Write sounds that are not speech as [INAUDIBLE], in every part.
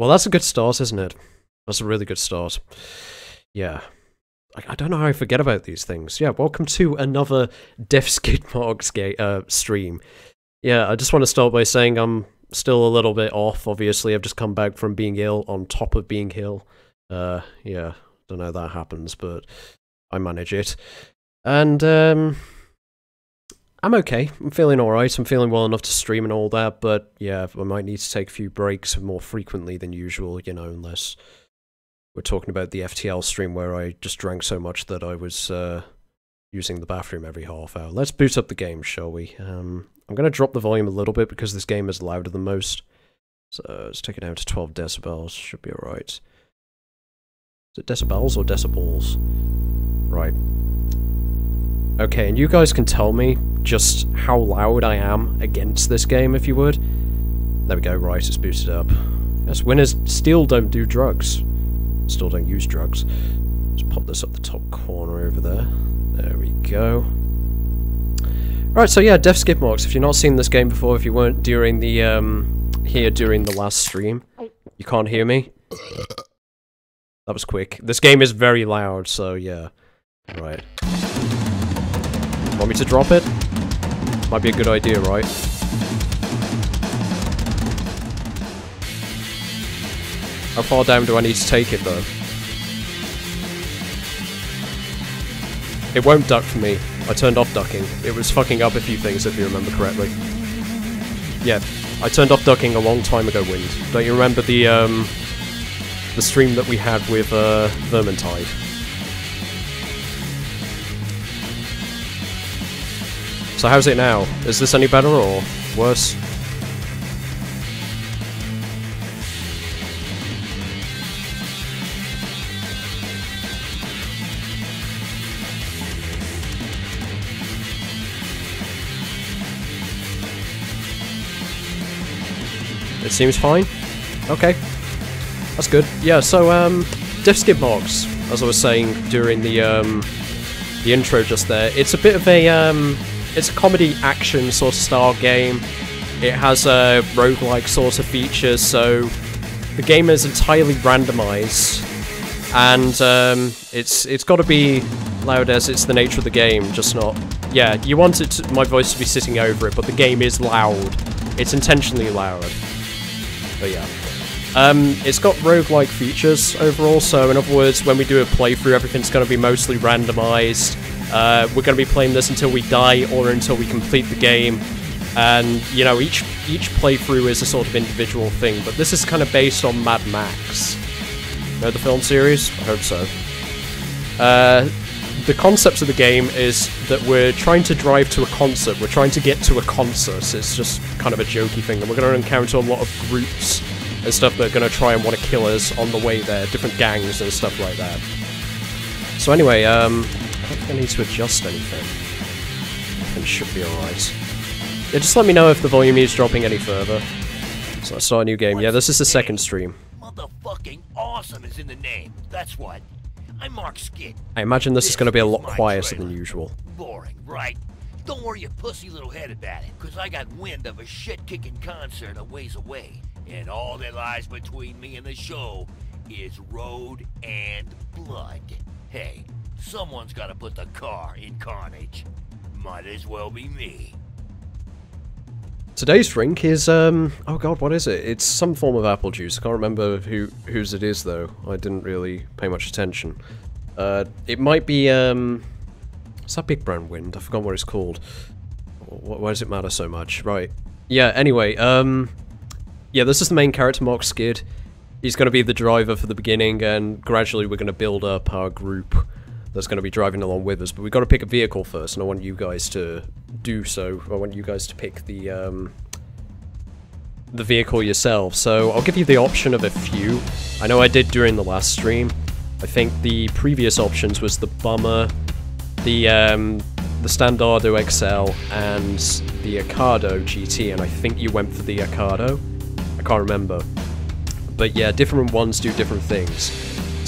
Well, that's a good start, isn't it? That's a really good start. Yeah. I, I don't know how I forget about these things. Yeah, welcome to another Death Skid Marks uh, stream. Yeah, I just want to start by saying I'm still a little bit off. Obviously, I've just come back from being ill on top of being ill. Uh, yeah, don't know how that happens, but I manage it. And, um, I'm okay. I'm feeling alright. I'm feeling well enough to stream and all that, but yeah, I might need to take a few breaks more frequently than usual, you know, unless we're talking about the FTL stream where I just drank so much that I was uh, using the bathroom every half hour. Let's boot up the game, shall we? Um, I'm going to drop the volume a little bit because this game is louder than most. So let's take it down to 12 decibels. Should be alright. Is it decibels or decibels? Right. Okay, and you guys can tell me just how loud I am against this game, if you would. There we go, right, it's booted up. Yes, winners still don't do drugs. Still don't use drugs. Let's pop this up the top corner over there. There we go. Right, so yeah, Death Skid Marks. If you've not seen this game before, if you weren't during the, um, here during the last stream, you can't hear me. That was quick. This game is very loud, so yeah. Right. Want me to drop it? Might be a good idea, right? How far down do I need to take it, though? It won't duck for me. I turned off ducking. It was fucking up a few things, if you remember correctly. Yeah, I turned off ducking a long time ago, Wind. Don't you remember the, um... The stream that we had with, uh, Vermintide? So how's it now? Is this any better or worse? It seems fine. Okay. That's good. Yeah, so, um, Death Skid Marks, as I was saying during the, um, the intro just there, it's a bit of a, um, it's a comedy action sort of style game. It has a roguelike sort of features, so the game is entirely randomized, and um, it's it's got to be loud as it's the nature of the game, just not. Yeah, you want it to, my voice to be sitting over it, but the game is loud. It's intentionally loud. But yeah. Um, it's got roguelike features overall, so in other words, when we do a playthrough, everything's going to be mostly randomized. Uh, we're going to be playing this until we die or until we complete the game. And, you know, each each playthrough is a sort of individual thing, but this is kind of based on Mad Max. Know the film series? I hope so. Uh, the concept of the game is that we're trying to drive to a concert. We're trying to get to a concert. It's just kind of a jokey thing. And we're going to encounter a lot of groups and stuff that are going to try and want to kill us on the way there. Different gangs and stuff like that. So anyway, um, don't think I need to adjust anything. It should be alright. Yeah, just let me know if the volume is dropping any further. So let's start a new game. Yeah, this is the second stream. Motherfucking awesome is in the name. That's what. I'm Mark Skid. I imagine this is going to be a lot quieter trailer. than usual. Boring, right? Don't worry your pussy little head about it, cause I got wind of a shit-kicking concert a ways away. And all that lies between me and the show is road and blood. Hey, someone's gotta put the car in carnage. Might as well be me. Today's drink is, um, oh god, what is it? It's some form of apple juice. I can't remember who whose it is, though. I didn't really pay much attention. Uh, it might be, um, what's that big brown wind? I forgot what it's called. Why does it matter so much? Right. Yeah, anyway, um, yeah, this is the main character, Mark Skid. He's going to be the driver for the beginning, and gradually we're going to build up our group that's going to be driving along with us. But we've got to pick a vehicle first, and I want you guys to do so. I want you guys to pick the um, the vehicle yourself. So I'll give you the option of a few. I know I did during the last stream. I think the previous options was the Bummer, the um, the Standardo XL, and the Accardo GT, and I think you went for the Accardo. I can't remember. But yeah, different ones do different things.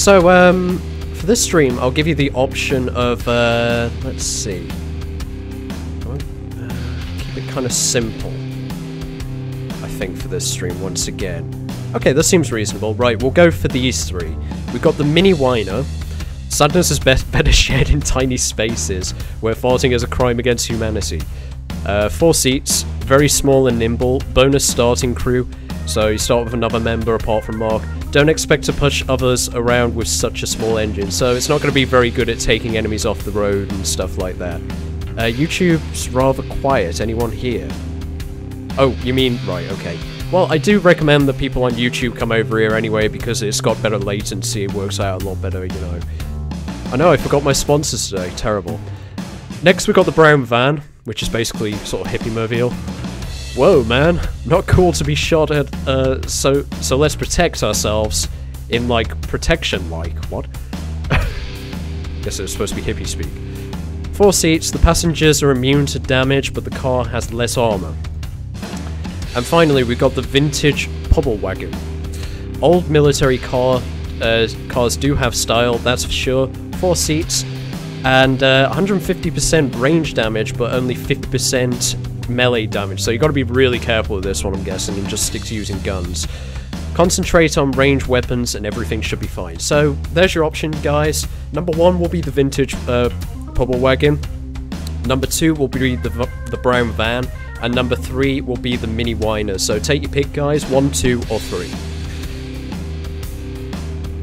So, um, for this stream, I'll give you the option of, uh, let's see. Keep it kind of simple, I think, for this stream once again. Okay, this seems reasonable. Right, we'll go for these three. We've got the Mini Whiner. Sadness is be [LAUGHS] better shared in tiny spaces, where farting is a crime against humanity. Uh, four seats, very small and nimble, bonus starting crew, so you start with another member apart from Mark. Don't expect to push others around with such a small engine, so it's not going to be very good at taking enemies off the road and stuff like that. Uh, YouTube's rather quiet, anyone here? Oh, you mean, right, okay. Well, I do recommend that people on YouTube come over here anyway because it's got better latency, it works out a lot better, you know. I know, I forgot my sponsors today, terrible. Next we got the brown van, which is basically sort of hippie mobile. Whoa, man, not cool to be shot at, uh, so, so let's protect ourselves in, like, protection-like, what? [LAUGHS] Guess it was supposed to be hippie speak. Four seats, the passengers are immune to damage, but the car has less armor. And finally, we got the vintage Pubelwagen. Old military car uh, cars do have style, that's for sure. Four seats, and uh, 150% range damage, but only 50% melee damage. So you've got to be really careful with this one, I'm guessing, and just stick to using guns. Concentrate on range weapons, and everything should be fine. So there's your option, guys. Number one will be the vintage uh, Pubelwagen. Number two will be the the brown van, and number three will be the mini whiner. So take your pick, guys. One, two, or three.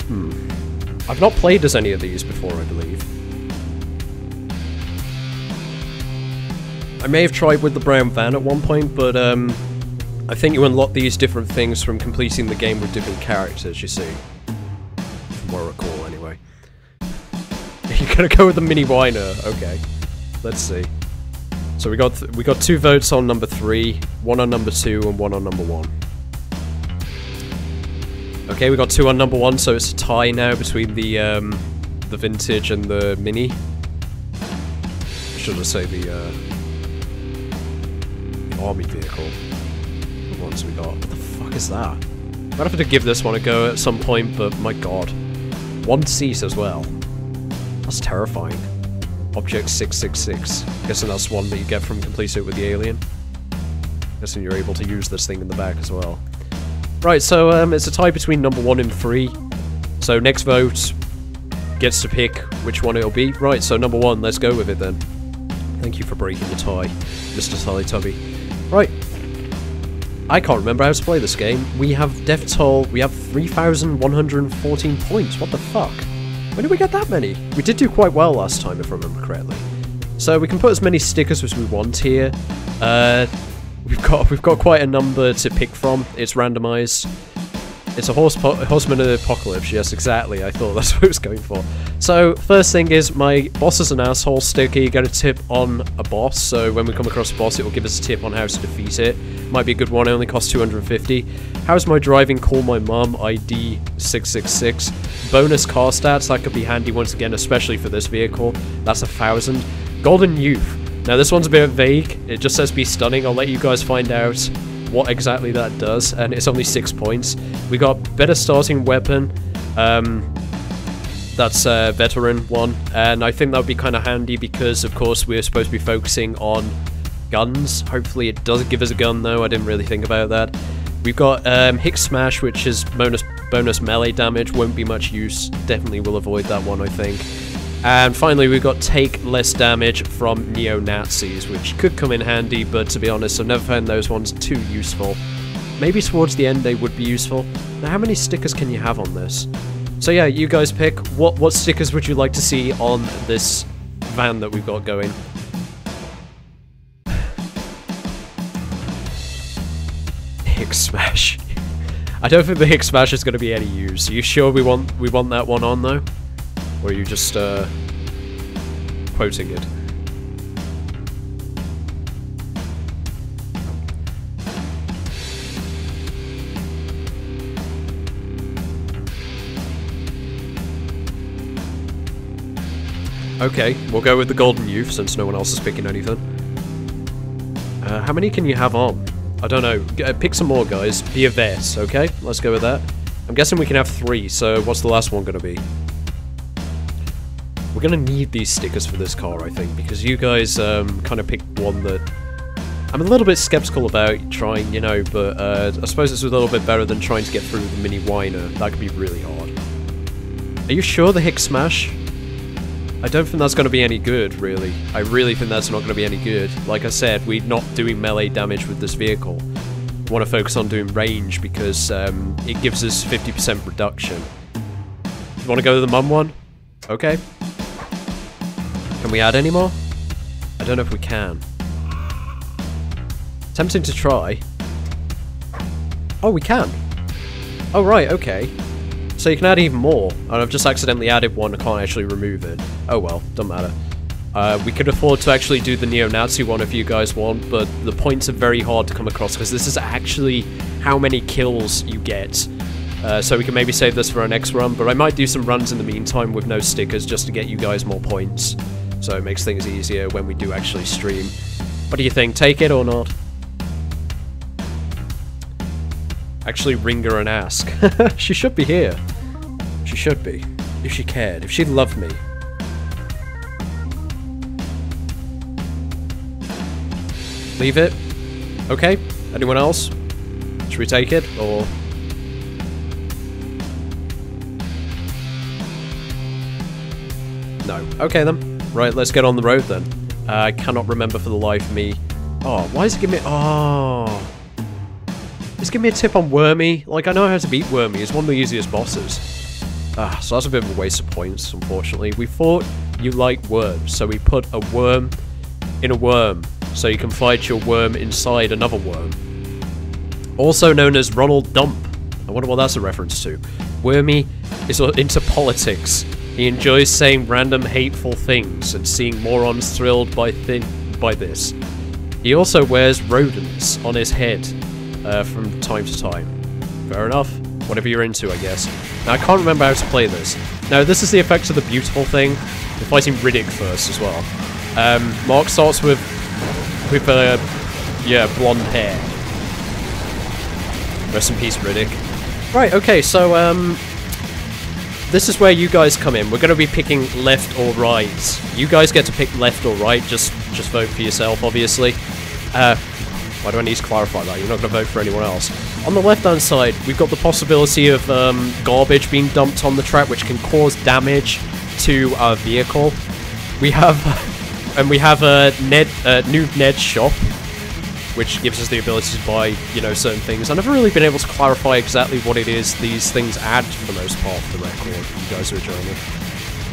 Hmm. I've not played as any of these before, I believe. I may have tried with the brown van at one point, but um, I think you unlock these different things from completing the game with different characters, you see. From what I recall, anyway. [LAUGHS] You're gonna go with the mini whiner, okay. Let's see. So we got we got two votes on number three, one on number two, and one on number one. Okay, we got two on number one, so it's a tie now between the um, the vintage and the mini. Should I say the, uh, army vehicle? The ones we got. What the fuck is that? Might have to give this one a go at some point, but my god, one seat as well. That's terrifying. Object 666. Guessing that's one that you get from completing it with the alien. Guessing you're able to use this thing in the back as well. Right, so um, it's a tie between number one and three. So next vote gets to pick which one it'll be. Right, so number one, let's go with it then. Thank you for breaking the tie, Mr. Teletubby. Right. I can't remember how to play this game. We have Death Toll, we have 3,114 points. What the fuck? When did we get that many? We did do quite well last time, if I remember correctly. So we can put as many stickers as we want here. Uh, we've got we've got quite a number to pick from. It's randomized. It's a horse horseman of the apocalypse. Yes, exactly. I thought [LAUGHS] that's what I was going for. So first thing is my boss is an asshole sticker. You get a tip on a boss. So when we come across a boss, it will give us a tip on how to defeat it. Might be a good one. It only costs 250. How's my driving? Call my mum. ID 666. Bonus car stats. That could be handy once again, especially for this vehicle. That's a thousand. Golden Youth. Now this one's a bit vague, it just says be stunning, I'll let you guys find out what exactly that does, and it's only 6 points. We got better starting weapon, um, that's a veteran one, and I think that would be kind of handy because of course we're supposed to be focusing on guns. Hopefully it does give us a gun though, I didn't really think about that. We've got um, Hick Smash, which is bonus bonus melee damage, won't be much use, definitely will avoid that one I think. And finally, we've got take less damage from neo-Nazis, which could come in handy, but to be honest, I've never found those ones too useful. Maybe towards the end they would be useful. Now, how many stickers can you have on this? So yeah, you guys pick. What what stickers would you like to see on this van that we've got going? Hick Smash. [LAUGHS] I don't think the Hick Smash is going to be any use. Are you sure we want we want that one on though? Or are you just uh, quoting it? Okay, we'll go with the Golden Youth since no one else is picking anything. Uh, how many can you have on? I don't know. G uh, pick some more, guys. Be a vet, okay? Let's go with that. I'm guessing we can have three, so what's the last one going to be? We're gonna need these stickers for this car, I think, because you guys um, kind of picked one that I'm a little bit skeptical about trying, you know, but uh, I suppose it's a little bit better than trying to get through the mini whiner. That could be really hard. Are you sure the Hick Smash? I don't think that's going to be any good, really. I really think that's not going to be any good. Like I said, we're not doing melee damage with this vehicle. We want to focus on doing range because um, it gives us 50% reduction. You want to go to the mum one? Okay. Can we add any more? I don't know if we can. Tempting to try. Oh, we can. Oh, right, okay. So you can add even more, and I've just accidentally added one, I can't actually remove it. Oh well, doesn't matter. Uh, we could afford to actually do the Neo-Nazi one if you guys want, but the points are very hard to come across, because this is actually how many kills you get. Uh, so we can maybe save this for our next run, but I might do some runs in the meantime with no stickers just to get you guys more points. So it makes things easier when we do actually stream. What do you think? Take it or not? Actually ring her and ask. [LAUGHS] she should be here. She should be. If she cared. If she loved me. Leave it. Okay. Anyone else? Should we take it, or... No. Okay then. Right, let's get on the road then. Uh, I cannot remember for the life of me. Oh, why is it giving me... Oh... Just give me a tip on Wormy. Like, I know how to beat Wormy. It's one of the easiest bosses. Ah, so that's a bit of a waste of points, unfortunately. We thought you like worms, so we put a worm in a worm, so you can fight your worm inside another worm. Also known as Ronald Dump. I wonder what that's a reference to. Wormy is into politics. He enjoys saying random hateful things and seeing morons thrilled by, thi by this. He also wears rodents on his head uh, from time to time. Fair enough. Whatever you're into, I guess. Now, I can't remember how to play this. Now, this is the effect of the beautiful thing. We're fighting Riddick first as well. Um, Mark starts with, with, uh, yeah, blonde hair. Rest in peace, Riddick. Right, okay, so, um, this is where you guys come in. We're going to be picking left or right. You guys get to pick left or right. Just, just vote for yourself, obviously. Uh, why do I need to clarify that? You're not going to vote for anyone else. On the left-hand side, we've got the possibility of um, garbage being dumped on the track, which can cause damage to our vehicle. We have, [LAUGHS] and we have a Ned, uh, new Ned shop, which gives us the ability to buy, you know, certain things. I've never really been able to clarify exactly what it is these things add for the most part of the record. You guys are enjoying it.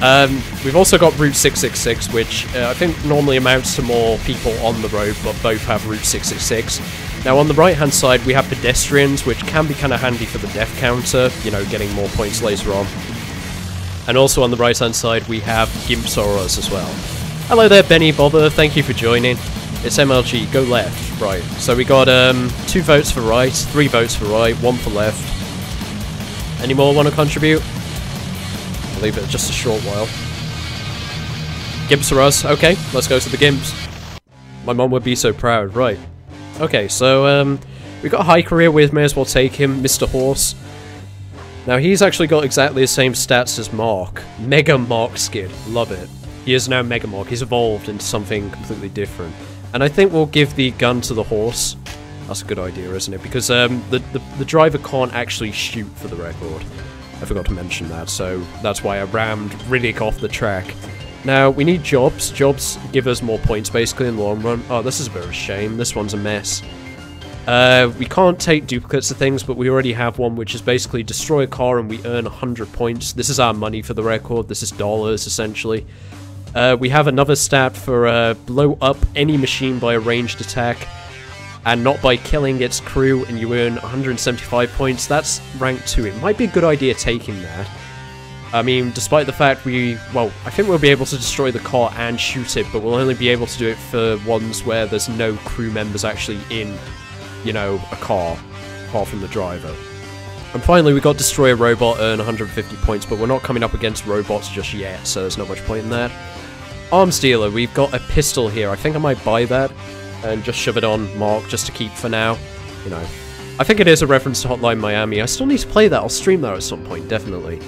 Um, we've also got Route 666, which uh, I think normally amounts to more people on the road, but both have Route 666. Now, on the right-hand side, we have pedestrians, which can be kind of handy for the death counter, you know, getting more points later on. And also on the right-hand side, we have Gimpsaurus as well. Hello there, Benny Bother, thank you for joining. It's MLG, go left. Right, so we got um, two votes for right, three votes for right, one for left. Any more want to contribute? I'll leave it just a short while. Gimps for us. Okay, let's go to the Gimps. My mom would be so proud. Right. Okay, so, um, we got a high career with, may as well take him, Mr. Horse. Now, he's actually got exactly the same stats as Mark. Mega Mark Skid. Love it. He is now Mega Mark. He's evolved into something completely different. And I think we'll give the gun to the horse. That's a good idea, isn't it? Because um, the, the, the driver can't actually shoot for the record. I forgot to mention that, so that's why I rammed Riddick off the track. Now, we need jobs. Jobs give us more points, basically, in the long run. Oh, this is a bit of a shame. This one's a mess. Uh, we can't take duplicates of things, but we already have one, which is basically destroy a car and we earn 100 points. This is our money for the record. This is dollars, essentially. Uh, we have another stat for uh, blow up any machine by a ranged attack and not by killing its crew, and you earn 175 points. That's rank 2. It might be a good idea taking that. I mean, despite the fact we... Well, I think we'll be able to destroy the car and shoot it, but we'll only be able to do it for ones where there's no crew members actually in, you know, a car, apart from the driver. And finally, we got Destroy a Robot, earn 150 points, but we're not coming up against robots just yet, so there's not much point in that. Arms Dealer, we've got a pistol here. I think I might buy that and just shove it on Mark just to keep for now. You know, I think it is a reference to Hotline Miami. I still need to play that. I'll stream that at some point, definitely.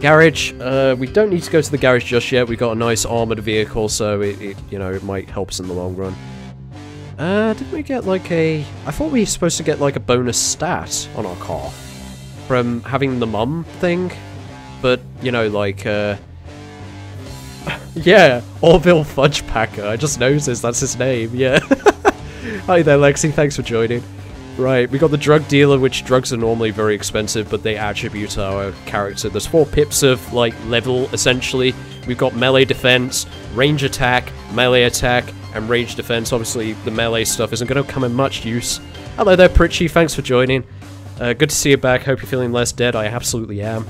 Garage, uh, we don't need to go to the garage just yet. We've got a nice armoured vehicle, so it, it, you know, it might help us in the long run. Uh, didn't we get like a... I thought we were supposed to get like a bonus stat on our car from having the mum thing, but, you know, like, uh... [LAUGHS] yeah, Orville Fudge Packer, I just noticed that's his name, yeah. [LAUGHS] Hi there, Lexi, thanks for joining. Right, we got the drug dealer, which drugs are normally very expensive, but they attribute our character. There's four pips of, like, level, essentially. We've got melee defense, range attack, melee attack, and range defense. Obviously, the melee stuff isn't going to come in much use. Hello there, Pritchie, thanks for joining. Uh, good to see you back, hope you're feeling less dead, I absolutely am.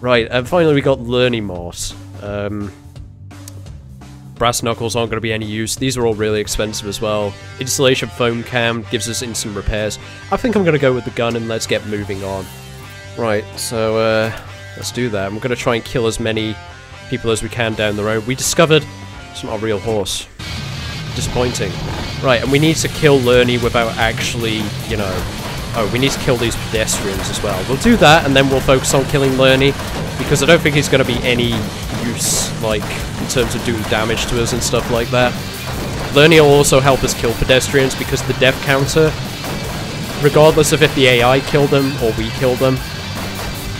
Right, and finally we got Learning Moss. Um, brass knuckles aren't going to be any use. These are all really expensive as well. Installation foam cam gives us instant repairs. I think I'm going to go with the gun and let's get moving on. Right, so uh, let's do that. I'm going to try and kill as many people as we can down the road. We discovered it's not a real horse. Disappointing. Right, and we need to kill Lernie without actually, you know... Oh, we need to kill these pedestrians as well. We'll do that, and then we'll focus on killing Lernie, because I don't think he's going to be any use, like, in terms of doing damage to us and stuff like that. Lernie will also help us kill pedestrians, because the death counter, regardless of if the AI killed them or we kill them,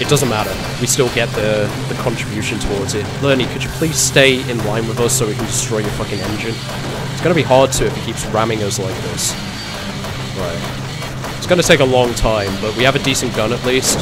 it doesn't matter. We still get the, the contribution towards it. Lernie, could you please stay in line with us so we can destroy your fucking engine? It's gonna be hard to if he keeps ramming us like this. Right. It's gonna take a long time, but we have a decent gun at least.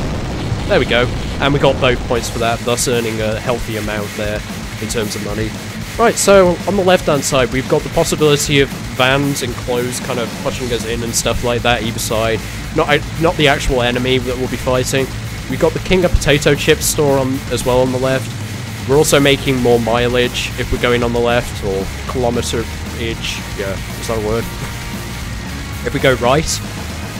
There we go. And we got both points for that, thus earning a healthy amount there in terms of money. Right, so on the left-hand side, we've got the possibility of vans enclosed kind of pushing us in and stuff like that either side. Not, not the actual enemy that we'll be fighting. We've got the King of Potato Chips store on as well on the left. We're also making more mileage if we're going on the left, or kilometer age. Yeah, is that a word? If we go right,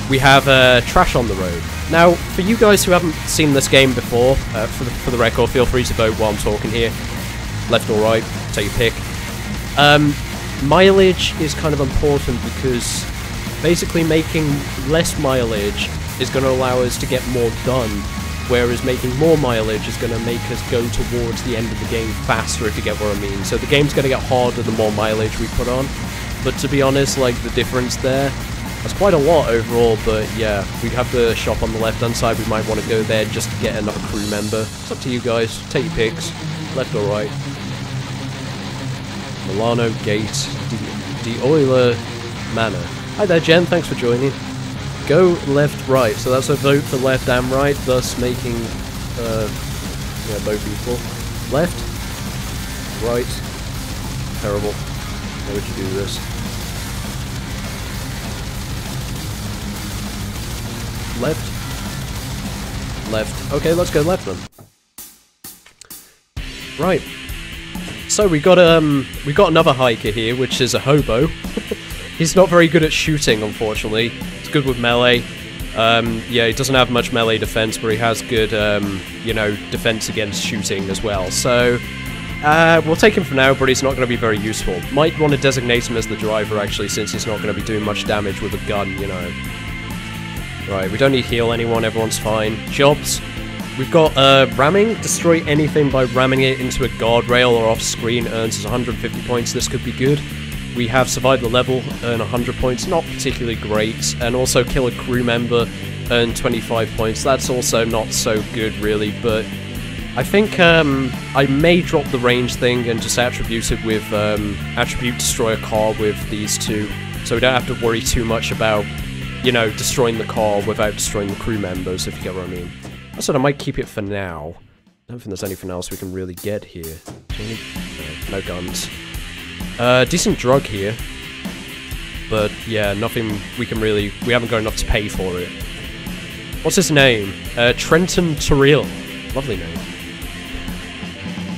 we have uh, trash on the road. Now, for you guys who haven't seen this game before, uh, for, the, for the record, feel free to vote while I'm talking here. Left or right, take your pick. Um, mileage is kind of important because basically making less mileage is going to allow us to get more done whereas making more mileage is going to make us go towards the end of the game faster, if you get what I mean. So the game's going to get harder the more mileage we put on. But to be honest, like, the difference there, that's quite a lot overall, but yeah, we have the shop on the left-hand side, we might want to go there just to get another crew member. It's up to you guys, take your picks, left or right. Milano Gate, the Euler Manor. Hi there, Jen, thanks for joining go left right. So that's a vote for left and right, thus making uh, yeah both equal. Left, right, terrible. How would you do this? Left, left. Okay, let's go left then. Right. So we got um we got another hiker here, which is a hobo. [LAUGHS] He's not very good at shooting, unfortunately He's good with melee. Um, yeah, he doesn't have much melee defense, but he has good, um, you know, defense against shooting as well. So, uh, we'll take him for now, but he's not going to be very useful. Might want to designate him as the driver, actually, since he's not going to be doing much damage with a gun, you know. Right, we don't need heal anyone, everyone's fine. Jobs. We've got uh, ramming. Destroy anything by ramming it into a guardrail or off screen earns us 150 points. This could be good. We have survived the level, earn 100 points, not particularly great, and also kill a crew member, earn 25 points. That's also not so good, really, but I think um, I may drop the range thing and just attribute it with um, attribute destroy a car with these two, so we don't have to worry too much about, you know, destroying the car without destroying the crew members, if you get what I mean. I said I might keep it for now. I don't think there's anything else we can really get here. No, no guns. Uh, decent drug here. But yeah, nothing we can really... We haven't got enough to pay for it. What's his name? Uh, Trenton Terrell. Lovely name.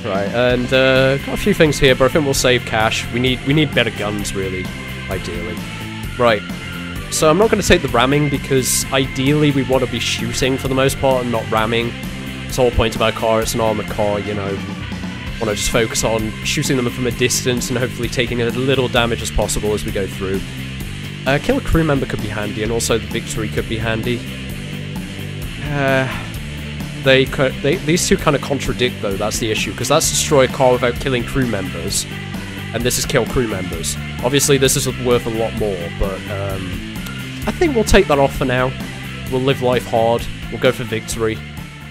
Right, and uh, got a few things here, but I think we'll save cash. We need we need better guns, really, ideally. Right, so I'm not going to take the ramming because ideally we want to be shooting for the most part and not ramming. It's the whole point of our car, it's an armored car, you know want to just focus on shooting them from a distance and hopefully taking as little damage as possible as we go through. Uh, kill a crew member could be handy, and also the victory could be handy. Uh, they, they These two kind of contradict, though, that's the issue, because that's destroy a car without killing crew members. and this is kill crew members. Obviously, this is worth a lot more, but um, I think we'll take that off for now. We'll live life hard. We'll go for victory.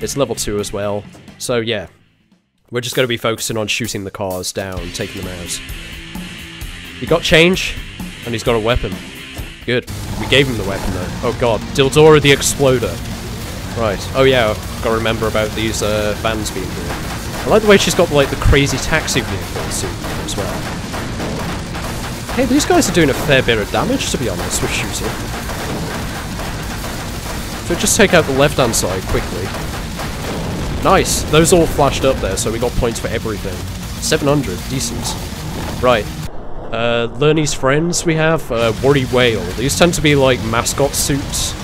It's level 2 as well. So yeah, we're just going to be focusing on shooting the cars down, taking them out. He got change, and he's got a weapon. Good. We gave him the weapon though. Oh god, Dildora the Exploder. Right. Oh yeah, gotta remember about these uh, vans being here. I like the way she's got like the crazy taxi vehicle suit as well. Hey, these guys are doing a fair bit of damage to be honest with shooting. So just take out the left hand side quickly. Nice! Those all flashed up there, so we got points for everything. 700, decent. Right. Uh, friends we have, uh, Worry Whale. These tend to be like mascot suits.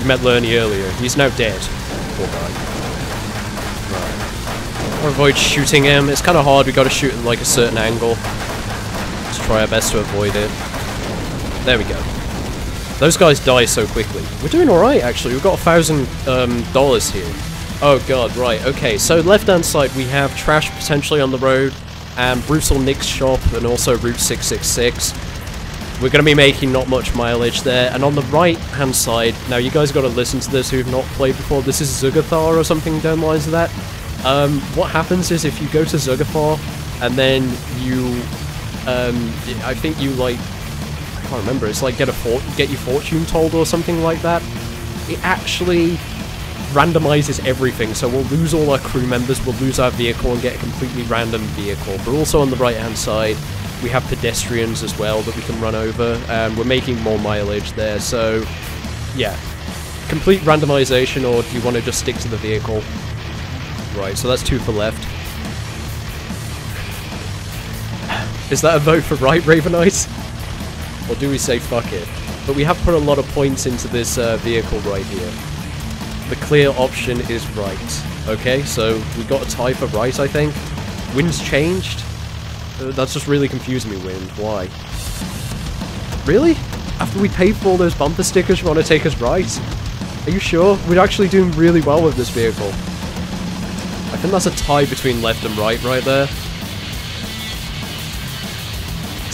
You met Lernie earlier. He's now dead. Poor guy. Right. Avoid shooting him. It's kind of hard. We got to shoot at like a certain angle. Let's try our best to avoid it. There we go. Those guys die so quickly. We're doing alright, actually. We've got a thousand um, dollars here. Oh god, right, okay. So left hand side we have trash potentially on the road, and Brutal Nick's shop, and also Route 666. We're going to be making not much mileage there, and on the right hand side, now you guys got to listen to this who've not played before, this is Zugathar or something down the lines of that. Um, what happens is if you go to Zugathar, and then you, um, I think you like, can't remember, it's like get a for get your fortune told or something like that. It actually randomizes everything, so we'll lose all our crew members, we'll lose our vehicle and get a completely random vehicle. But also on the right hand side, we have pedestrians as well that we can run over, and we're making more mileage there, so yeah. Complete randomization, or do you want to just stick to the vehicle? Right, so that's two for left. Is that a vote for right, Ravenite? Or do we say fuck it? But we have put a lot of points into this uh, vehicle right here the clear option is right. Okay, so we got a tie for right, I think. Wind's changed? Uh, that's just really confusing me, Wind. Why? Really? After we paid for all those bumper stickers, you want to take us right? Are you sure? We're actually doing really well with this vehicle. I think that's a tie between left and right right there.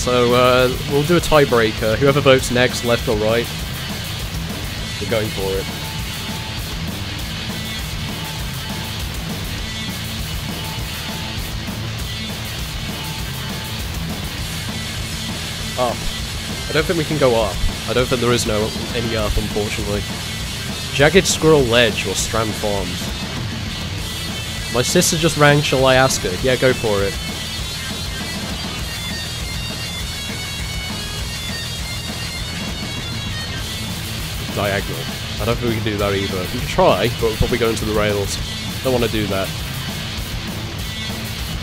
So, uh, we'll do a tiebreaker. Whoever votes next, left or right. We're going for it. Up. I don't think we can go up. I don't think there is no any up, unfortunately. Jagged Squirrel Ledge or Strand Farms. My sister just rang, shall I ask her? Yeah, go for it. Diagonal. I don't think we can do that either. We can try, but we'll probably go into the rails. Don't want to do that.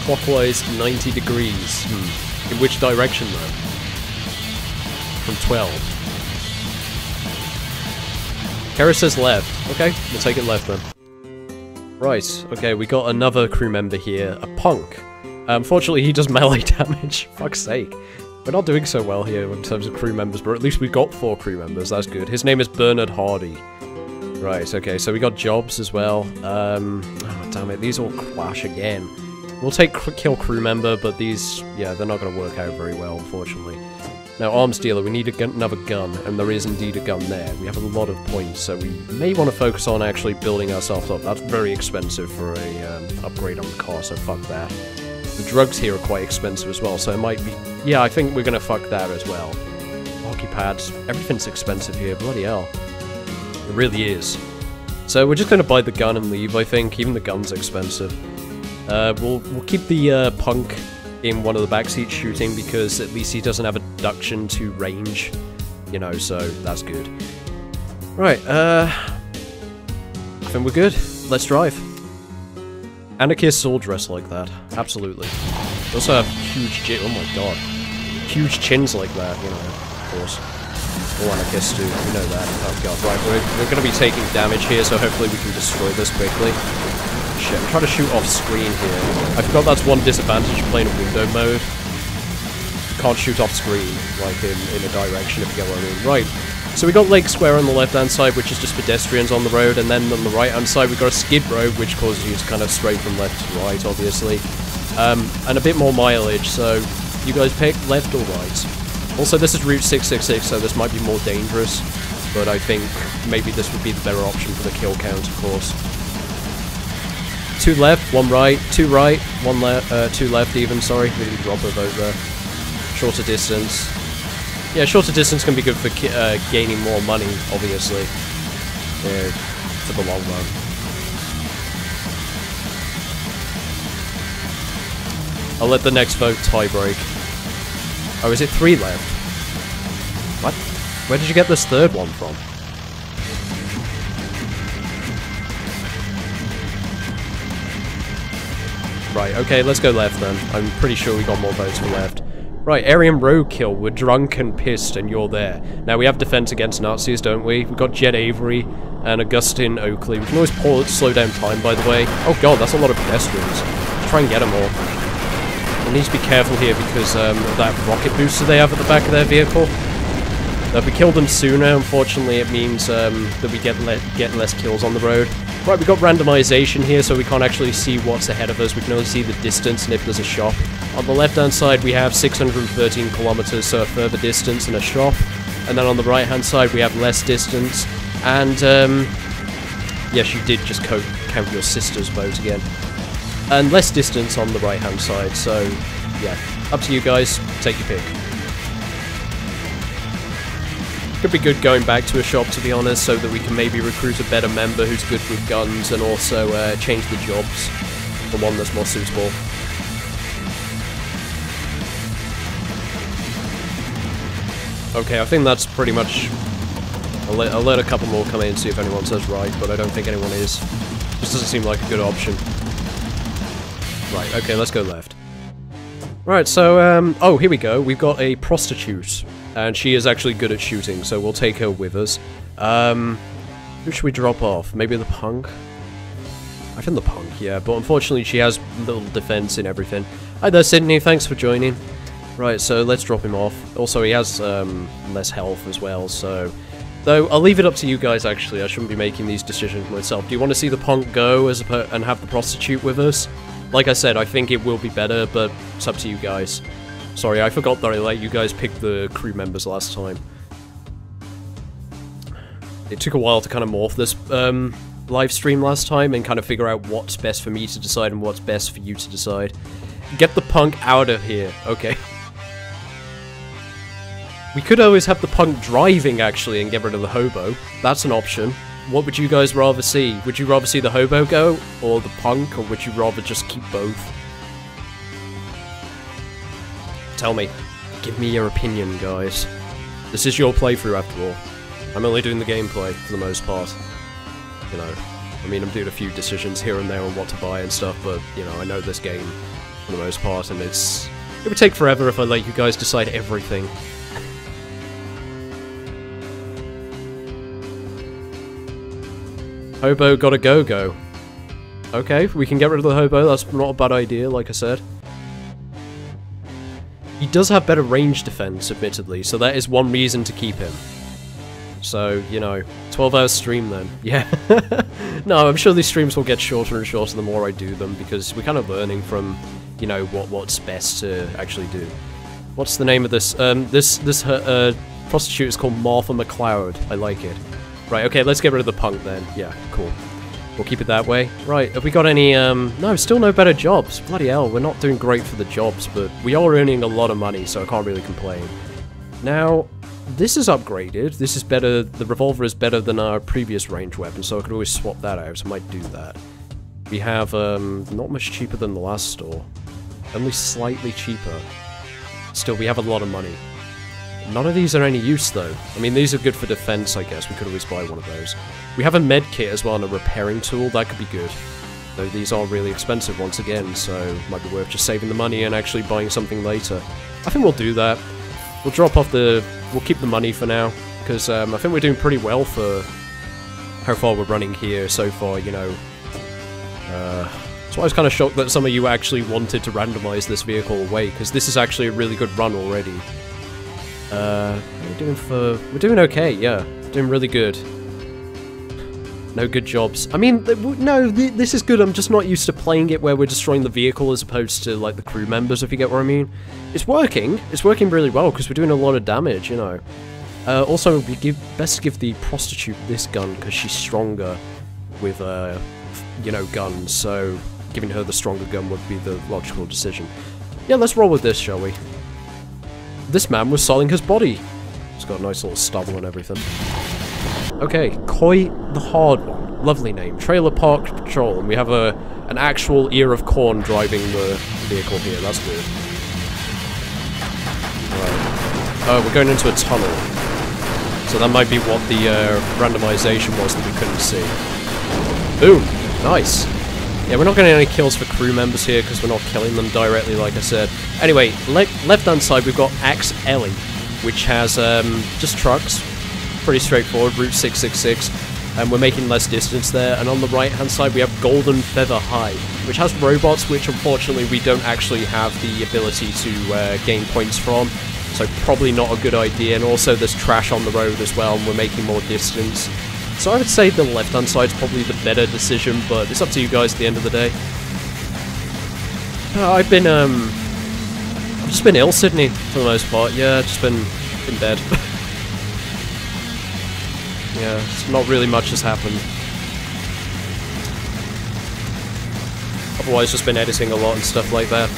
Clockwise 90 degrees. Hmm. In which direction though? from 12. Kara says left. Okay, we'll take it left then. Right, okay, we got another crew member here, a punk. Unfortunately, he does [LAUGHS] melee damage. Fuck's sake. We're not doing so well here in terms of crew members, but at least we got four crew members, that's good. His name is Bernard Hardy. Right, okay, so we got jobs as well. Um, oh, damn it, these all clash again. We'll take kill crew member, but these, yeah, they're not going to work out very well, unfortunately. Now, arms dealer, we need gun another gun, and there is indeed a gun there. We have a lot of points, so we may want to focus on actually building ourselves up. That's very expensive for a um, upgrade on the car, so fuck that. The drugs here are quite expensive as well, so it might be... Yeah, I think we're going to fuck that as well. Hockey pads, everything's expensive here, bloody hell. It really is. So we're just going to buy the gun and leave, I think. Even the gun's expensive. Uh, we'll, we'll keep the uh, punk in one of the backseats shooting because at least he doesn't have a deduction to range, you know, so that's good. Right, uh... I think we're good. Let's drive. Anarchists all dress like that. Absolutely. They also have huge oh my god. Huge chins like that, you know, of course. All anarchists do, we know that. Oh god, right, we're, we're gonna be taking damage here, so hopefully we can destroy this quickly. Shit, I'm trying to shoot off screen here. I forgot that's one disadvantage of playing a window mode. You can't shoot off screen, like in, in a direction, if you get what I mean. Right, so we got Lake Square on the left-hand side, which is just pedestrians on the road, and then on the right-hand side we've got a skid road, which causes you to kind of stray from left to right, obviously. Um, and a bit more mileage, so You guys pick left or right? Also, this is Route 666, so this might be more dangerous, but I think maybe this would be the better option for the kill count, of course. Two left, one right, two right, one left, uh, two left even, sorry, didn't drop a vote there. Shorter distance. Yeah, shorter distance can be good for uh, gaining more money, obviously, yeah, for the long run. I'll let the next vote tie break. Oh, is it three left? What? Where did you get this third one from? Right, okay, let's go left then. I'm pretty sure we got more votes for left. Right, Aryan Roadkill, we're drunk and pissed and you're there. Now we have defense against Nazis, don't we? We've got Jed Avery and Augustine Oakley. We can always pause, slow down time, by the way. Oh god, that's a lot of pedestrians. Let's try and get them all. We need to be careful here because um, of that rocket booster they have at the back of their vehicle. If we kill them sooner, unfortunately, it means um, that we get, le get less kills on the road. Right, we've got randomization here, so we can't actually see what's ahead of us. We can only see the distance and if there's a shop. On the left-hand side, we have 613 kilometers, so a further distance and a shop. And then on the right-hand side, we have less distance. And, um, yes, you did just co count your sister's vote again. And less distance on the right-hand side, so, yeah. Up to you guys, take your pick. Could be good going back to a shop, to be honest, so that we can maybe recruit a better member who's good with guns and also uh, change the jobs for one that's more suitable. Okay, I think that's pretty much... I'll let, I'll let a couple more come in and see if anyone says right, but I don't think anyone is. This doesn't seem like a good option. Right, okay, let's go left. Right, so, um, oh, here we go. We've got a prostitute and she is actually good at shooting, so we'll take her with us. Um, who should we drop off? Maybe the punk? I think the punk, yeah, but unfortunately she has little defense in everything. Hi there, Sydney, thanks for joining. Right, so let's drop him off. Also, he has um, less health as well, so... Though, I'll leave it up to you guys, actually. I shouldn't be making these decisions myself. Do you want to see the punk go as and have the prostitute with us? Like I said, I think it will be better, but it's up to you guys. Sorry, I forgot that I let you guys pick the crew members last time. It took a while to kind of morph this um, live stream last time and kind of figure out what's best for me to decide and what's best for you to decide. Get the punk out of here. Okay. We could always have the punk driving, actually, and get rid of the hobo. That's an option. What would you guys rather see? Would you rather see the hobo go, or the punk, or would you rather just keep both? Tell me. Give me your opinion, guys. This is your playthrough, after all. I'm only doing the gameplay, for the most part. You know, I mean, I'm doing a few decisions here and there on what to buy and stuff, but, you know, I know this game, for the most part, and it's... It would take forever if I let you guys decide everything. Hobo gotta go-go. Okay, we can get rid of the hobo, that's not a bad idea, like I said. He does have better range defense, admittedly, so that is one reason to keep him. So, you know, 12 hours stream then. [LAUGHS] Yeah. no, I'm sure these streams will get shorter and shorter the more I do them, because we're kind of learning from, you know, what what's best to actually do. What's the name of this? Um, this, this uh, prostitute is called Martha McLeod. I like it. Right, okay, let's get rid of the punk then. Yeah, cool. We'll keep it that way. Right, have we got any, um... No, still no better jobs. Bloody hell, we're not doing great for the jobs, but we are earning a lot of money, so I can't really complain. Now, this is upgraded. This is better... The revolver is better than our previous range weapon, so I could always swap that out. so I might do that. We have, um... Not much cheaper than the last store. Only slightly cheaper. Still, we have a lot of money. None of these are any use, though. I mean, these are good for defense, I guess. We could always buy one of those. We have a med kit as well and a repairing tool. That could be good. Though these are really expensive once again, so might be worth just saving the money and actually buying something later. I think we'll do that. We'll drop off the... We'll keep the money for now, because um, I think we're doing pretty well for how far we're running here so far, you know. Uh, so I was kind of shocked that some of you actually wanted to randomize this vehicle away, because this is actually a really good run already. Uh, we're doing for... We're doing okay, yeah. Doing really good. No good jobs. I mean, th- no, th- this is good. I'm just not used to playing it where we're destroying the vehicle as opposed to, like, the crew members, if you get what I mean. It's working. It's working really well because we're doing a lot of damage, you know. Uh, also, we give best give the prostitute this gun because she's stronger with, uh, you know, guns. So giving her the stronger gun would be the logical decision. Yeah, let's roll with this, shall we? This man was selling his body. He's got a nice little stubble and everything. Okay, Koi the Hard One. Lovely name. Trailer Park Patrol, and we have a an actual ear of corn driving the vehicle here. That's good. Right. Oh, we're going into a tunnel. So that might be what the uh, randomization was that we couldn't see. Boom! Nice. Yeah, we're not getting any kills for crew members here because we're not killing them directly, like I said. Anyway, le left-hand side we've got Axe Ellie, which has um, just trucks. Pretty straightforward, Route 666. And we're making less distance there. And on the right-hand side we have Golden Feather High, which has robots which unfortunately we don't actually have the ability to uh, gain points from. So probably not a good idea. And also there's trash on the road as well, and we're making more distance. So I would say the left-hand side's probably the better decision, but it's up to you guys at the end of the day. Uh, I've been, um... I've just been ill, Sydney, for the most part. Yeah, just been in bed. [LAUGHS] yeah, it's not really much has happened. Otherwise, just been editing a lot and stuff like that.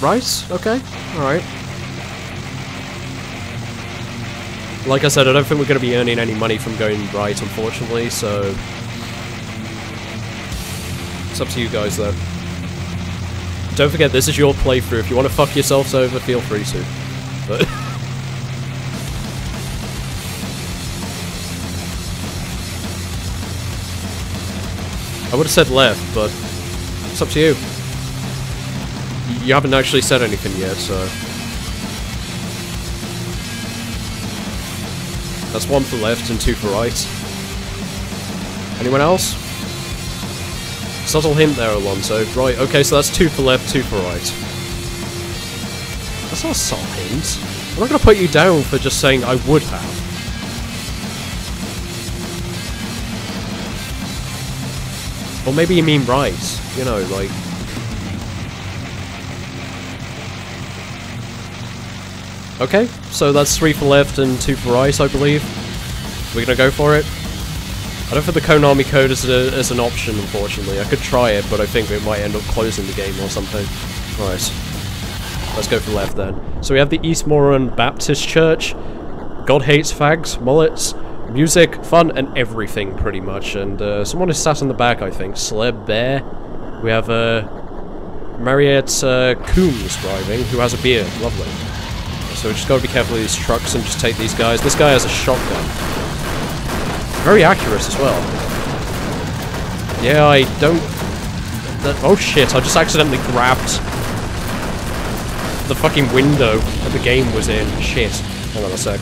Right? Okay. Alright. Like I said, I don't think we're going to be earning any money from going right, unfortunately, so... It's up to you guys, though. Don't forget, this is your playthrough. If you want to fuck yourselves over, feel free to. But... [LAUGHS] I would have said left, but it's up to you. You haven't actually said anything yet, so... That's one for left and two for right. Anyone else? Subtle hint there, Alonso. Right, okay, so that's two for left, two for right. That's not a subtle hint. I'm not going to put you down for just saying I would have. Or maybe you mean right. You know, like... Okay, so that's three for left and two for right, I believe. We're gonna go for it. I don't think the Konami code is, a, is an option, unfortunately. I could try it, but I think it might end up closing the game or something. Right. Let's go for left then. So we have the Eastmoreland Baptist Church. God hates fags, mullets, music, fun, and everything, pretty much. And uh, someone is sat in the back, I think. Sleb Bear. We have uh, Mariette uh, Coombs driving, who has a beard. Lovely. So we just gotta be careful of these trucks and just take these guys. This guy has a shotgun. Very accurate as well. Yeah, I don't... Oh shit, I just accidentally grabbed the fucking window that the game was in. Shit. Hold on a sec.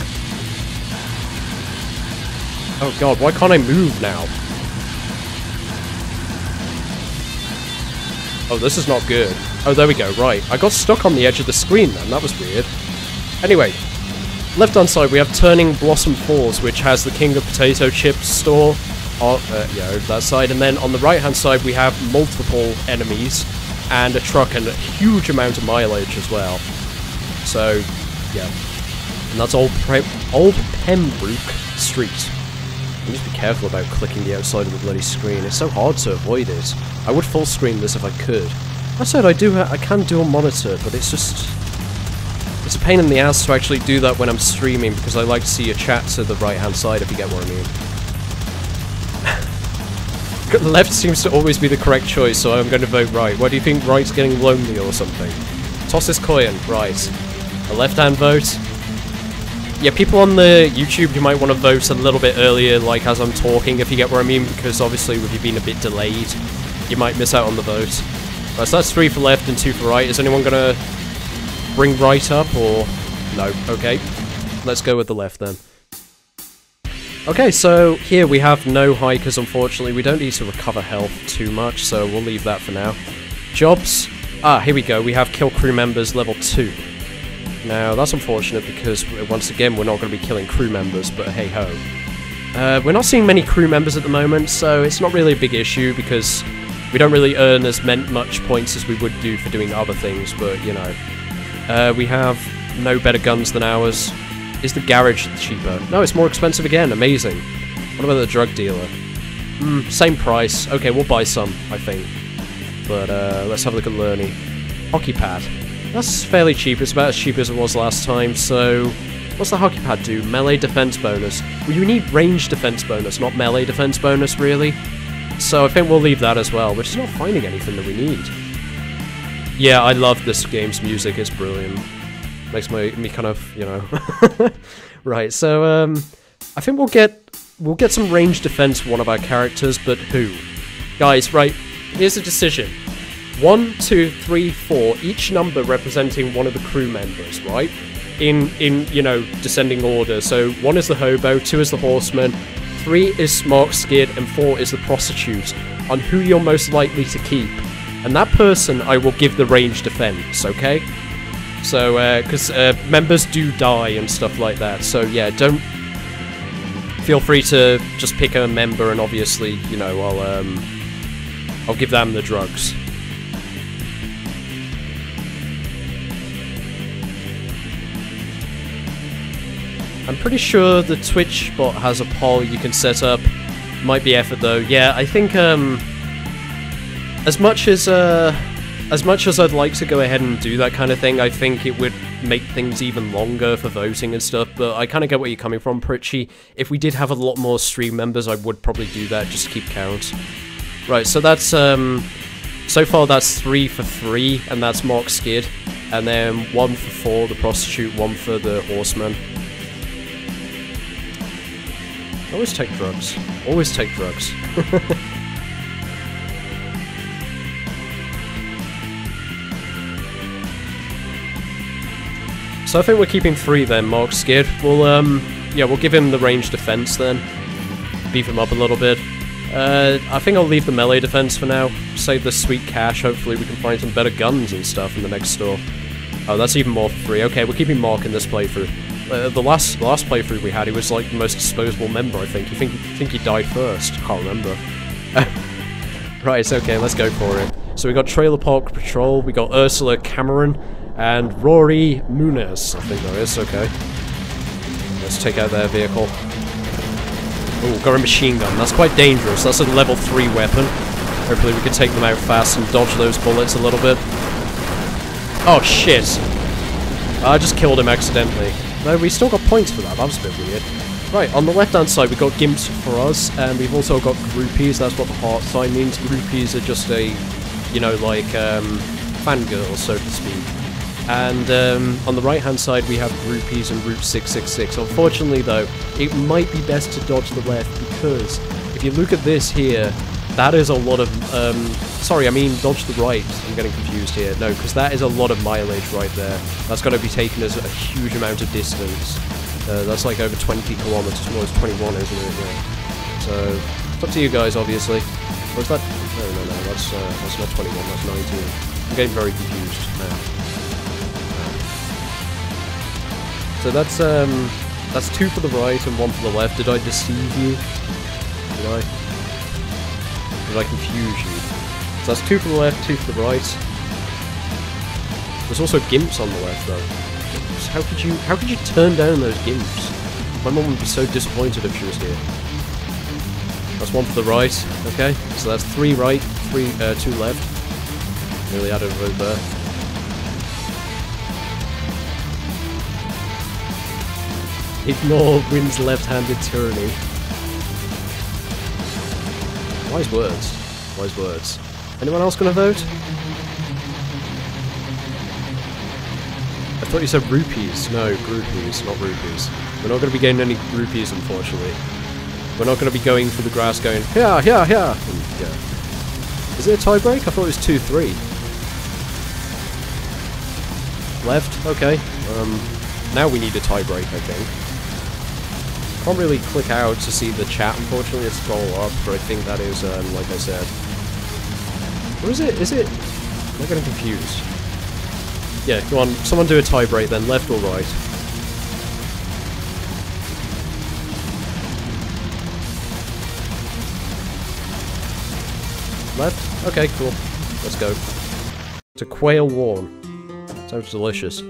Oh god, why can't I move now? Oh, this is not good. Oh, there we go, right. I got stuck on the edge of the screen then, that was weird. Anyway, left hand side we have Turning Blossom Falls, which has the King of Potato Chips store on uh, that side, and then on the right hand side we have multiple enemies and a truck and a huge amount of mileage as well. So, yeah. And that's Old, Pre Old Pembroke Street. You just be careful about clicking the outside of the bloody screen. It's so hard to avoid it. I would full screen this if I could. I said I do. I can dual monitor, but it's just it's a pain in the ass to actually do that when I'm streaming because I like to see your chat to the right hand side if you get what I mean. [LAUGHS] Left seems to always be the correct choice, so I'm going to vote right. Why do you think right's getting lonely or something? Toss this coin. Right. A left hand vote. Yeah, people on the YouTube, you might want to vote a little bit earlier, like as I'm talking, if you get what I mean, because obviously with you being a bit delayed, you might miss out on the vote. Right, so that's three for left and two for right. Is anyone going to bring right up, or... No, okay. Let's go with the left then. Okay, so here we have no hikers, unfortunately. We don't need to recover health too much, so we'll leave that for now. Jobs. Ah, here we go. We have kill crew members level 2. Now, that's unfortunate because, once again, we're not going to be killing crew members, but hey-ho. Uh, we're not seeing many crew members at the moment, so it's not really a big issue because we don't really earn as much points as we would do for doing other things, but you know. Uh, we have no better guns than ours. Is the garage cheaper? No, it's more expensive again. Amazing. What about the drug dealer? Hmm, same price. Okay, we'll buy some, I think. But uh, let's have a look at Lernie. Hockey pad. That's fairly cheap. It's about as cheap as it was last time, so... What's the hockey pad do? Melee defense bonus. Well, you need range defense bonus, not melee defense bonus, really. So I think we'll leave that as well, is not finding anything that we need. Yeah, I love this game's music. It's brilliant. Makes my, me kind of, you know... [LAUGHS] right, so, um... I think we'll get... We'll get some range defense one of our characters, but who? Guys, right, here's a decision. One, two, three, four, each number representing one of the crew members, right? In, in you know, descending order. So one is the hobo, two is the horseman, three is Mark Skid, and four is the prostitute, on who you're most likely to keep. And that person I will give the range defense, okay? So, because uh, uh, members do die and stuff like that. So, yeah, don't. Feel free to just pick a member, and obviously, you know, I'll um, I'll give them the drugs. I'm pretty sure the Twitch bot has a poll you can set up. Might be effort though. Yeah, I think um, as much as uh, as much as I'd like to go ahead and do that kind of thing, I think it would make things even longer for voting and stuff. But I kind of get where you're coming from, Pritchy. If we did have a lot more stream members, I would probably do that just to keep count. Right, so that's um, so far that's three for three, and that's Mark Skid, and then one for four, the prostitute, one for the horseman. Always take drugs. Always take drugs. [LAUGHS] so I think we're keeping three then, Mark Skid. We'll, um, yeah, we'll give him the range defense then. Beef him up a little bit. Uh, I think I'll leave the melee defense for now. Save the sweet cash. Hopefully we can find some better guns and stuff in the next store. Oh, that's even more free. Okay, we're keeping Mark in this playthrough. Uh, the last last playthrough we had, he was like the most disposable member. I think. You think think he died first? Can't remember. [LAUGHS] right, okay. Let's go for it. So we got Trailer Park Patrol. We got Ursula Cameron and Rory Muniz. I think that is okay. Let's take out their vehicle. Oh, got a machine gun. That's quite dangerous. That's a level 3 weapon. Hopefully we can take them out fast and dodge those bullets a little bit. Oh, shit. I just killed him accidentally. No, we still got points for that. That was a bit weird. Right, on the left-hand side, we've got Gimps for us, and we've also got Groupies. That's what the heart sign means. Groupies are just a, you know, like, um, fangirls, so to speak. And um, on the right-hand side, we have Groupies and Route 666. Unfortunately, though, it might be best to dodge the left, because if you look at this here, that is a lot of, um, sorry, I mean dodge the right, I'm getting confused here. No, because that is a lot of mileage right there. That's going to be taken as a huge amount of distance. Uh, that's like over 20 kilometers, well it's 21 isn't it? Yeah. So, it's up to you guys obviously. Or is that, no, no, no, that's, uh, that's not 21, that's 19. I'm getting very confused now. So that's, um, that's two for the right and one for the left. Did I deceive you? Did I? Did I confuse you? So that's two for the left, two for the right. There's also gimps on the left though. How could you how could you turn down those gimps? My mom would be so disappointed if she was here. That's one for the right, okay? So that's three right, three uh, two left. Nearly added vote there. Ignore wins left-handed tyranny. Wise words. Wise words. Anyone else gonna vote? I thought you said rupees. No, groupies, not rupees. We're not gonna be getting any rupees, unfortunately. We're not gonna be going through the grass going, yeah, yeah, yeah. And, yeah. Is it a tiebreak? I thought it was 2-3. Left? Okay. Um, now we need a tiebreak, I think. Can't really click out to see the chat, unfortunately, it's all up, but I think that is, um, like I said. Or is it? Is it? I'm getting confused. Yeah, go on, someone do a tie break then, left or right. Left? Okay, cool. Let's go. To quail warm. Sounds delicious.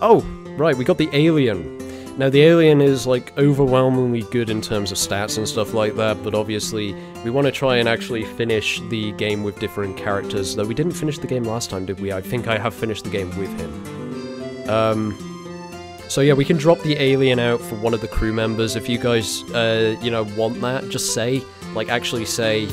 Oh, right, we got the alien now, the alien is, like, overwhelmingly good in terms of stats and stuff like that, but obviously, we want to try and actually finish the game with different characters, though we didn't finish the game last time, did we? I think I have finished the game with him. Um, so yeah, we can drop the alien out for one of the crew members. If you guys, uh, you know, want that, just say, like, actually say,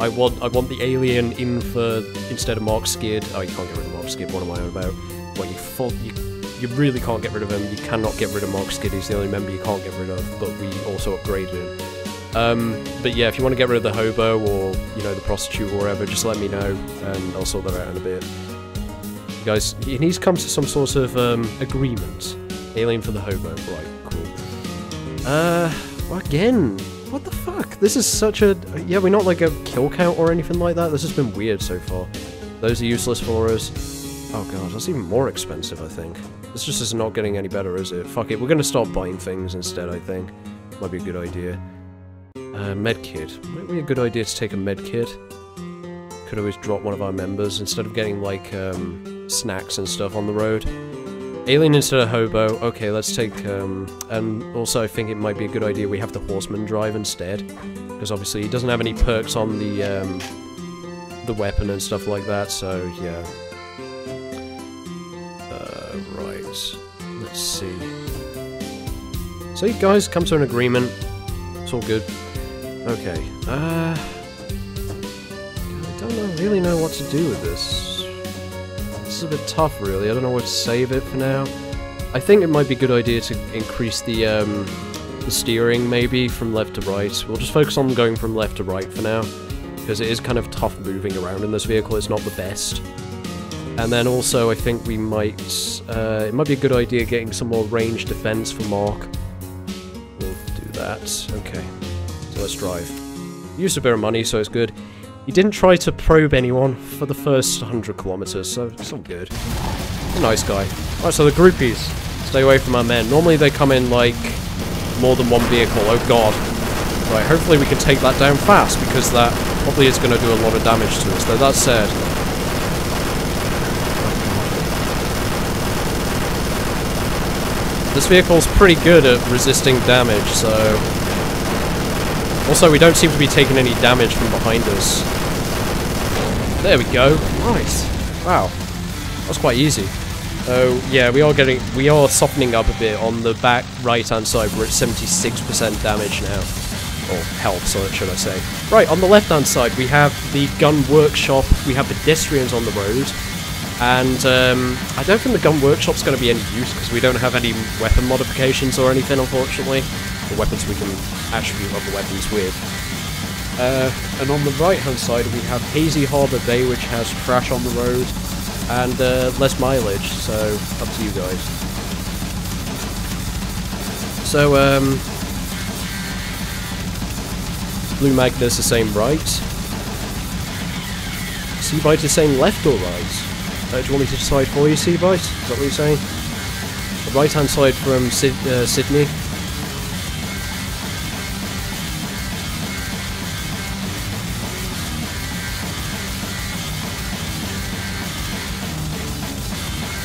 I want, I want the alien in for instead of Mark Skid. Oh, you can't get rid of Mark Skid. What am I on about? What you full, you you really can't get rid of him. You cannot get rid of Mark Skid. He's the only member you can't get rid of, but we also upgraded him. Um, but yeah, if you want to get rid of the hobo or, you know, the prostitute or whatever, just let me know, and I'll sort that out in a bit. You guys, he needs to come to some sort of um, agreement. Alien for the hobo. Right, cool. Uh, well, again, what the fuck? This is such a... Yeah, we're not like a kill count or anything like that. This has been weird so far. Those are useless for us. Oh god, that's even more expensive, I think. This just is not getting any better, is it? Fuck it, we're gonna start buying things instead, I think. Might be a good idea. Uh, medkit. Might be a good idea to take a medkit. Could always drop one of our members instead of getting, like, um, snacks and stuff on the road. Alien instead of hobo. Okay, let's take, um, and also I think it might be a good idea we have the horseman drive instead. Because obviously he doesn't have any perks on the, um, the weapon and stuff like that, so yeah. Let's see. So you guys come to an agreement. It's all good. Okay. Uh, I don't really know what to do with this. This is a bit tough, really. I don't know where to save it for now. I think it might be a good idea to increase the um, the steering, maybe, from left to right. We'll just focus on going from left to right for now, because it is kind of tough moving around in this vehicle. It's not the best. And then also, I think we might... Uh, it might be a good idea getting some more range defense for Mark. We'll do that. Okay. So let's drive. Used a bit of money, so it's good. He didn't try to probe anyone for the first 100 kilometers, so it's all good. Nice guy. Alright, so the groupies. Stay away from our men. Normally they come in, like, more than one vehicle. Oh god. Right, hopefully we can take that down fast, because that probably is going to do a lot of damage to us. Though that said, This vehicle's pretty good at resisting damage, so... Also, we don't seem to be taking any damage from behind us. There we go. Nice. Wow. That's quite easy. Oh, yeah, we are getting... We are softening up a bit on the back right-hand side. We're at 76% damage now. Or health, so should I say. Right, on the left-hand side, we have the gun workshop. We have pedestrians on the road. And um, I don't think the gun workshop's going to be any use because we don't have any weapon modifications or anything, unfortunately. The weapons we can attribute other weapons with. Uh, and on the right-hand side, we have Hazy Harbour Bay, which has crash on the road and uh, less mileage. So up to you guys. So um, Blue Magnus is same right. Seabite is saying left or right. Uh, do you want me to decide for you, Seabite? Is that what you're saying? The right hand side from Sid uh, Sydney.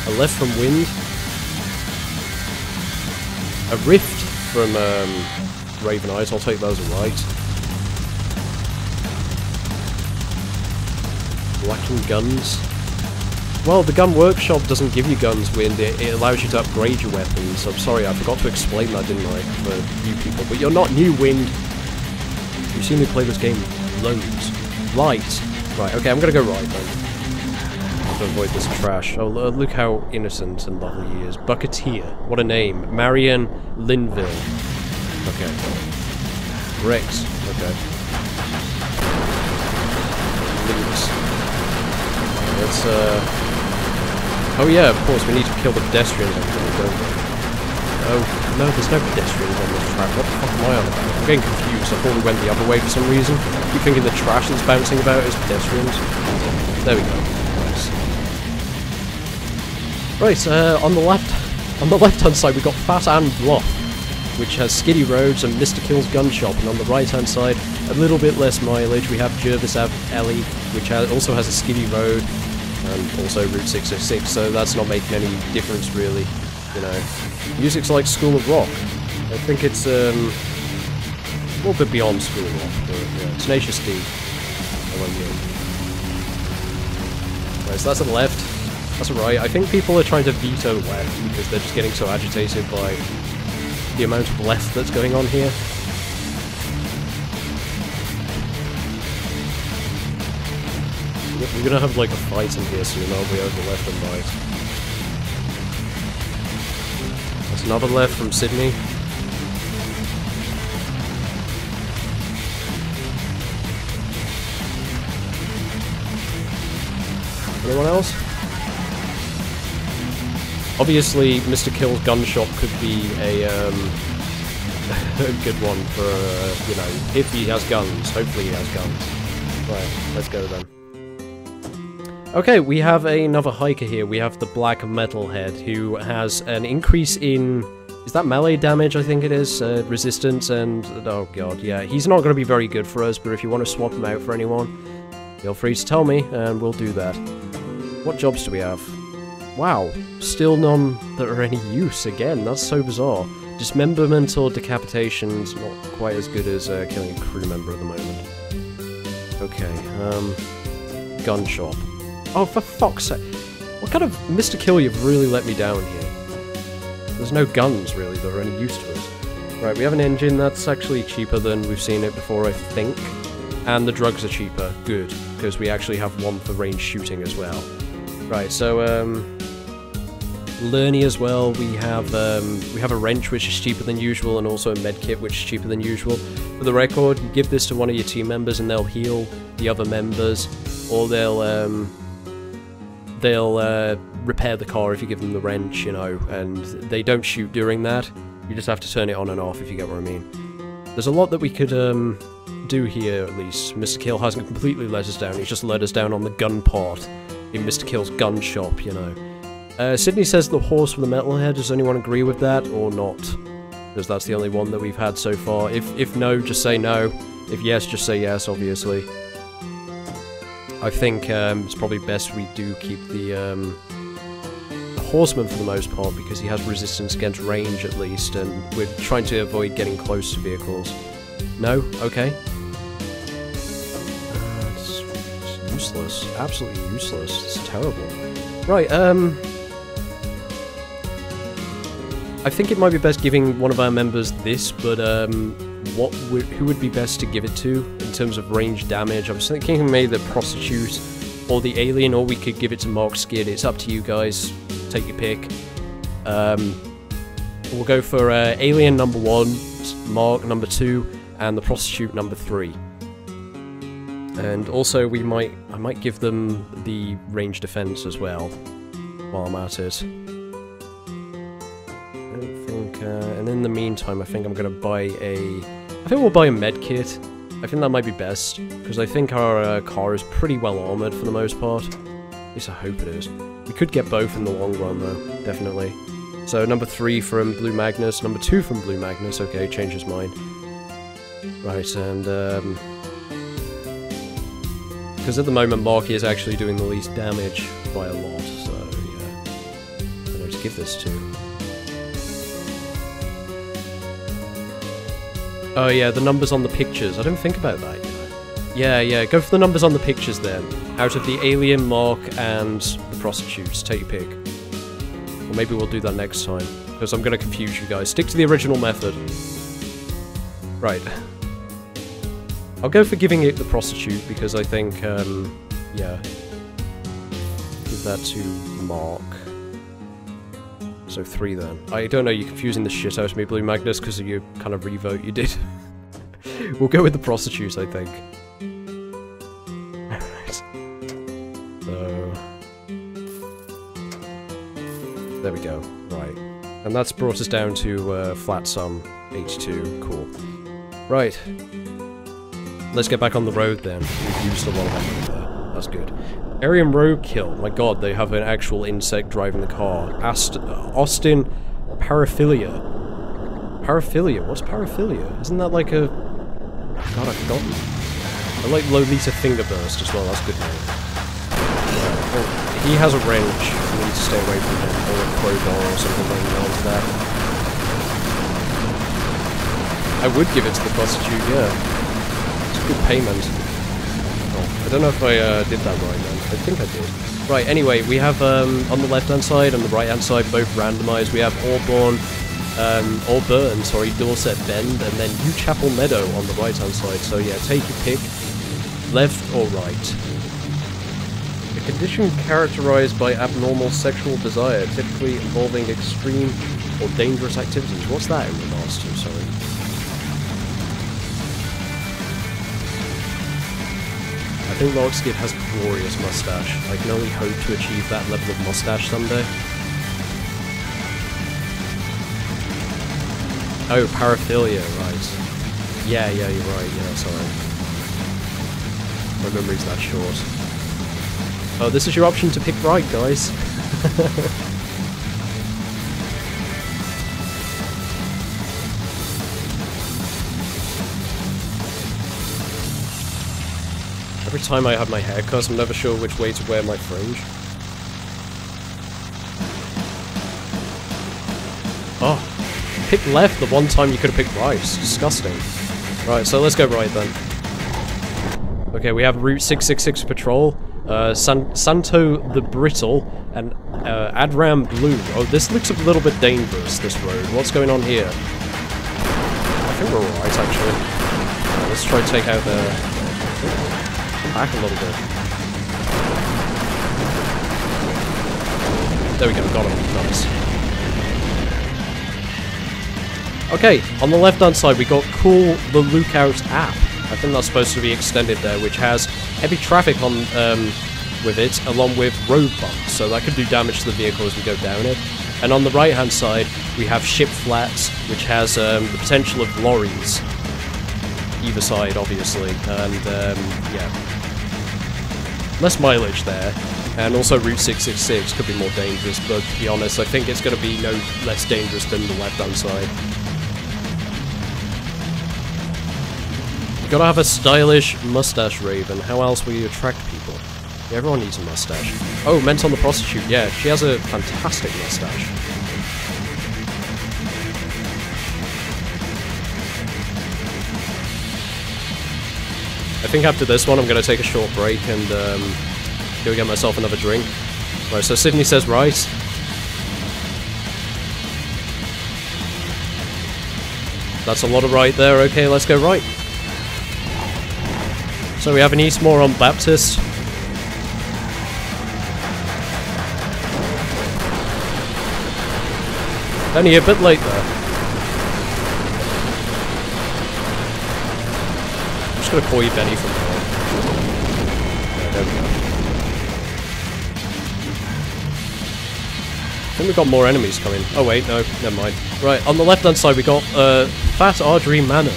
A left from Wind. A Rift from um, Raven Eyes. I'll take those right. Blacking Guns. Well, the gun workshop doesn't give you guns, Wind. It, it, allows you to upgrade your weapons. I'm sorry, I forgot to explain that, didn't I, for new people. But you're not new, Wind. You've seen me play this game loads. Right. Right, okay, I'm gonna go right, then. To avoid this trash. Oh, look how innocent and lovely he is. Bucketeer. What a name. Marion Linville. Okay. Rex. Okay. Let's, uh... Oh yeah, of course, we need to kill the pedestrians we? Oh, no, there's no pedestrians on this track. What the fuck am I on about? I'm getting confused. I thought we went the other way for some reason. I keep thinking the trash that's bouncing about is pedestrians. There we go. Nice. Right, uh, on the left, on the left-hand side, we've got Fat and Bluff. which has skiddy roads and Mr. Kill's gun shop. And on the right hand side, a little bit less mileage, we have Jervis Ave Alley, which also has a skiddy road and also Route 606. So that's not making any difference really. You know, music's like School of Rock. I think it's um, a little bit beyond School of Rock, but yeah, Tenacious D. Right, so that's at the left. That's right. I think people are trying to veto left because they're just getting so agitated by the amount of left that's going on here. We're gonna have like a fight in here soon, aren't we, over left and right. There's another left from Sydney. Anyone else? Obviously, Mr. Kill's gun shop could be a, um, [LAUGHS] a good one for, uh, you know, if he has guns. Hopefully he has guns. Right, let's go then. Okay, we have another hiker here. We have the Black Metalhead, who has an increase in... Is that melee damage, I think it is? Uh, resistance and... Oh god, yeah. He's not going to be very good for us, but if you want to swap him out for anyone, feel free to tell me, and we'll do that. What jobs do we have? Wow, still none that are any use again, that's so bizarre. Dismemberment or decapitation's not quite as good as uh, killing a crew member at the moment. Okay, um... Gun shop. Oh, for fuck's sake. What kind of Mr. Kill you've really let me down here? There's no guns, really, that are any use to us. Right, we have an engine that's actually cheaper than we've seen it before, I think. And the drugs are cheaper. Good, because we actually have one for range shooting as well. Right, so, um... Lernie as well, we have um, we have a wrench which is cheaper than usual and also a medkit which is cheaper than usual. For the record, you give this to one of your team members and they'll heal the other members or they'll um, they'll uh, repair the car if you give them the wrench, you know, and they don't shoot during that. You just have to turn it on and off if you get what I mean. There's a lot that we could um, do here, at least. Mr. Kill hasn't completely let us down, he's just let us down on the gun part in Mr. Kill's gun shop, you know. Uh, Sydney says the horse with the metalhead. Does anyone agree with that or not? Because that's the only one that we've had so far. If if no, just say no. If yes, just say yes, obviously. I think um, it's probably best we do keep the, um, the horseman for the most part because he has resistance against range at least, and we're trying to avoid getting close to vehicles. No? Okay. Useless. Absolutely useless. It's terrible. Right, um... I think it might be best giving one of our members this, but um, what would, who would be best to give it to in terms of range damage? I was thinking maybe the prostitute or the alien, or we could give it to Mark Skid. It's up to you guys. Take your pick. Um, we'll go for uh, alien number one, Mark number two, and the prostitute number three. And also, we might I might give them the range defense as well while I'm at it. Uh, and in the meantime, I think I'm gonna buy a... I think we'll buy a med kit. I think that might be best, because I think our uh, car is pretty well armoured for the most part. At least I hope it is. We could get both in the long run, though, definitely. So, number three from Blue Magnus, number two from Blue Magnus, okay, change his mind. Right, and, um... Because at the moment, Marky is actually doing the least damage by a lot, so, yeah. I know to give this to. Oh yeah, the numbers on the pictures. I don't think about that. Yeah, yeah, go for the numbers on the pictures then. Out of the alien, mark, and the prostitutes. Take your pick. Or maybe we'll do that next time. Because I'm going to confuse you guys. Stick to the original method. Right. I'll go for giving it the prostitute, because I think, um, yeah. Give that to Mark. So three then. I don't know, you're confusing the shit out of me, Blue Magnus, because of your kind of revote you did. [LAUGHS] we'll go with the prostitutes, I think. Alright. [LAUGHS] so... There we go. Right. And that's brought us down to uh, flat sum 82. Cool. Right. Let's get back on the road then. We've used a lot of there. That's good. Aryan Roadkill. My god, they have an actual insect driving the car. Ast uh, Austin Paraphilia. Paraphilia. What's paraphilia? Isn't that like a... God, I've forgotten. I like Lolita Fingerburst as well. That's good name. Uh, oh, he has a wrench. You need to stay away from him. Or a crowbar or something like that. I would give it to the prostitute, yeah. It's a good payment. I don't know if I uh, did that right then. I think I did. Right, anyway, we have um, on the left-hand side and the right-hand side both randomized. We have Auburn, um, Auburn, sorry, Dorset Bend, and then New Chapel Meadow on the right-hand side. So yeah, take your pick, left or right. A condition characterized by abnormal sexual desire, typically involving extreme or dangerous activities. What's that in regards to, sorry? I think Lockskid has glorious mustache. I can only hope to achieve that level of mustache someday. Oh, paraphilia, right. Yeah, yeah, you're right, yeah, sorry. My memory's that short. Oh, this is your option to pick right, guys. [LAUGHS] time I have my hair cut, I'm never sure which way to wear my fringe. Oh, pick left the one time you could have picked right. It's disgusting. Right, so let's go right then. Okay, we have Route 666 Patrol, uh, San Santo the Brittle, and uh, Adram Blue. Oh, this looks a little bit dangerous, this road. What's going on here? I think we're alright, actually. Let's try to take out the... Back a little bit. There we go, got him. Nice. Okay, on the left-hand side we got Cool the Lookout app. I think that's supposed to be extended there, which has heavy traffic on um, with it, along with road bumps, so that could do damage to the vehicle as we go down it. And on the right-hand side, we have Ship Flats, which has um, the potential of lorries, either side, obviously, and um, yeah, less mileage there. And also Route 666 could be more dangerous, but to be honest, I think it's going to be no less dangerous than the left-hand side. You gotta have a stylish mustache, Raven. How else will you attract people? Everyone needs a mustache. Oh, meant on the prostitute. Yeah, she has a fantastic mustache. Think after this one, I'm going to take a short break and um, go get myself another drink. Right, so Sydney says right. That's a lot of right there. Okay, let's go right. So we have an Eastmoron Baptist. Only a bit late there. Gonna call you Benny from now Yeah, there we go. I think we've got more enemies coming. Oh wait, no, never mind. Right, on the left hand side we got uh, Fat Ardry Manor.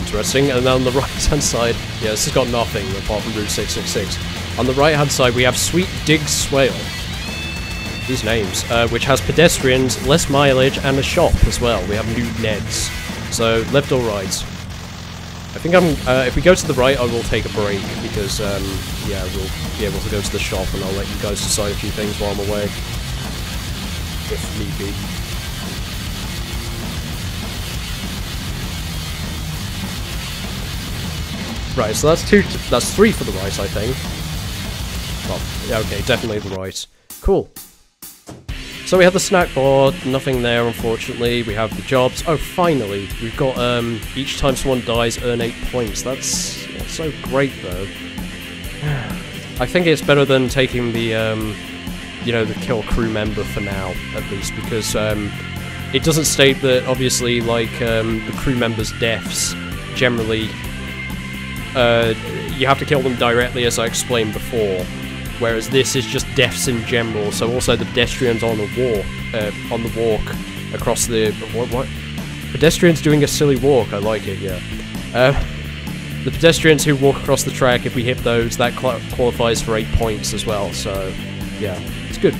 Interesting. And then on the [LAUGHS] right hand side, yeah, this has got nothing apart from Route 666. On the right hand side we have Sweet Dig Swale. These names, uh, which has pedestrians, less mileage, and a shop as well. We have new Neds. So, left or right? I think I'm, uh, if we go to the right, I will take a break, because, um, yeah, we'll be able to go to the shop, and I'll let you guys decide a few things while I'm away. If need be. Right, so that's two, that's three for the right, I think. Well, yeah, okay, definitely the right. Cool. So we have the snack board, nothing there unfortunately. We have the jobs. Oh, finally, we've got um, each time someone dies, earn 8 points. That's, that's so great though. [SIGHS] I think it's better than taking the, um, you know, the kill crew member for now, at least, because um, it doesn't state that, obviously, like, um, the crew members' deaths generally, uh, you have to kill them directly, as I explained before whereas this is just deaths in general. So also the pedestrians on the walk, uh, on the walk across the what, what? Pedestrians doing a silly walk. I like it. Yeah. Uh, the pedestrians who walk across the track, if we hit those, that qualifies for eight points as well. So, yeah, it's good.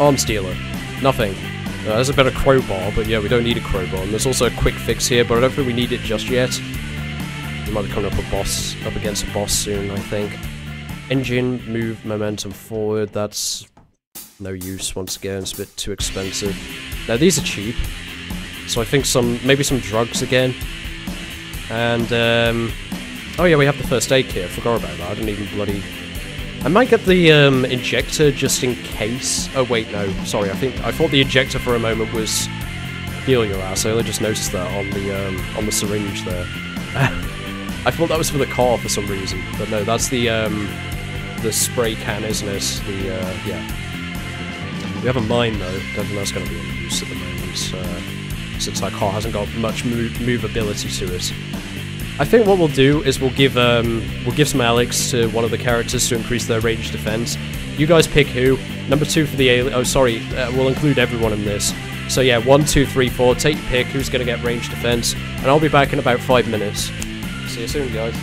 Arm stealer. nothing. Uh, there's a better crowbar, but yeah, we don't need a crowbar. And there's also a quick fix here, but I don't think we need it just yet. We might be coming up a boss up against a boss soon, I think. Engine, move momentum forward, that's no use once again, it's a bit too expensive. Now these are cheap, so I think some maybe some drugs again. And um, oh yeah, we have the first aid kit. I forgot about that. I didn't even bloody. I might get the um, injector just in case. Oh wait, no, sorry. I think I thought the injector for a moment was heal your ass. I only just noticed that on the um, on the syringe there. [LAUGHS] I thought that was for the car for some reason, but no, that's the um, the spray can, isn't it? The uh, yeah. We have a mine though. Don't think that's going to be in use at the moment, uh, since our car hasn't got much move movability to it. I think what we'll do is we'll give um, we'll give some Alex to one of the characters to increase their range defense. You guys pick who. Number two for the alien. Oh, sorry. Uh, we'll include everyone in this. So yeah, one, two, three, four. Take your pick. Who's going to get range defense? And I'll be back in about five minutes. See you soon, guys.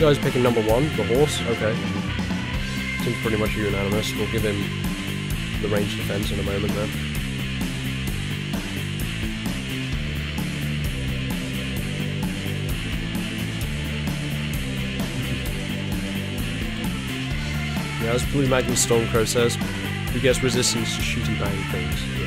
Guys picking number one, the horse? Okay. Seems pretty much unanimous. We'll give him the range defense in a moment then. Yeah, as Blue Magnus Stormcrow says, who gets resistance to shooty bang things?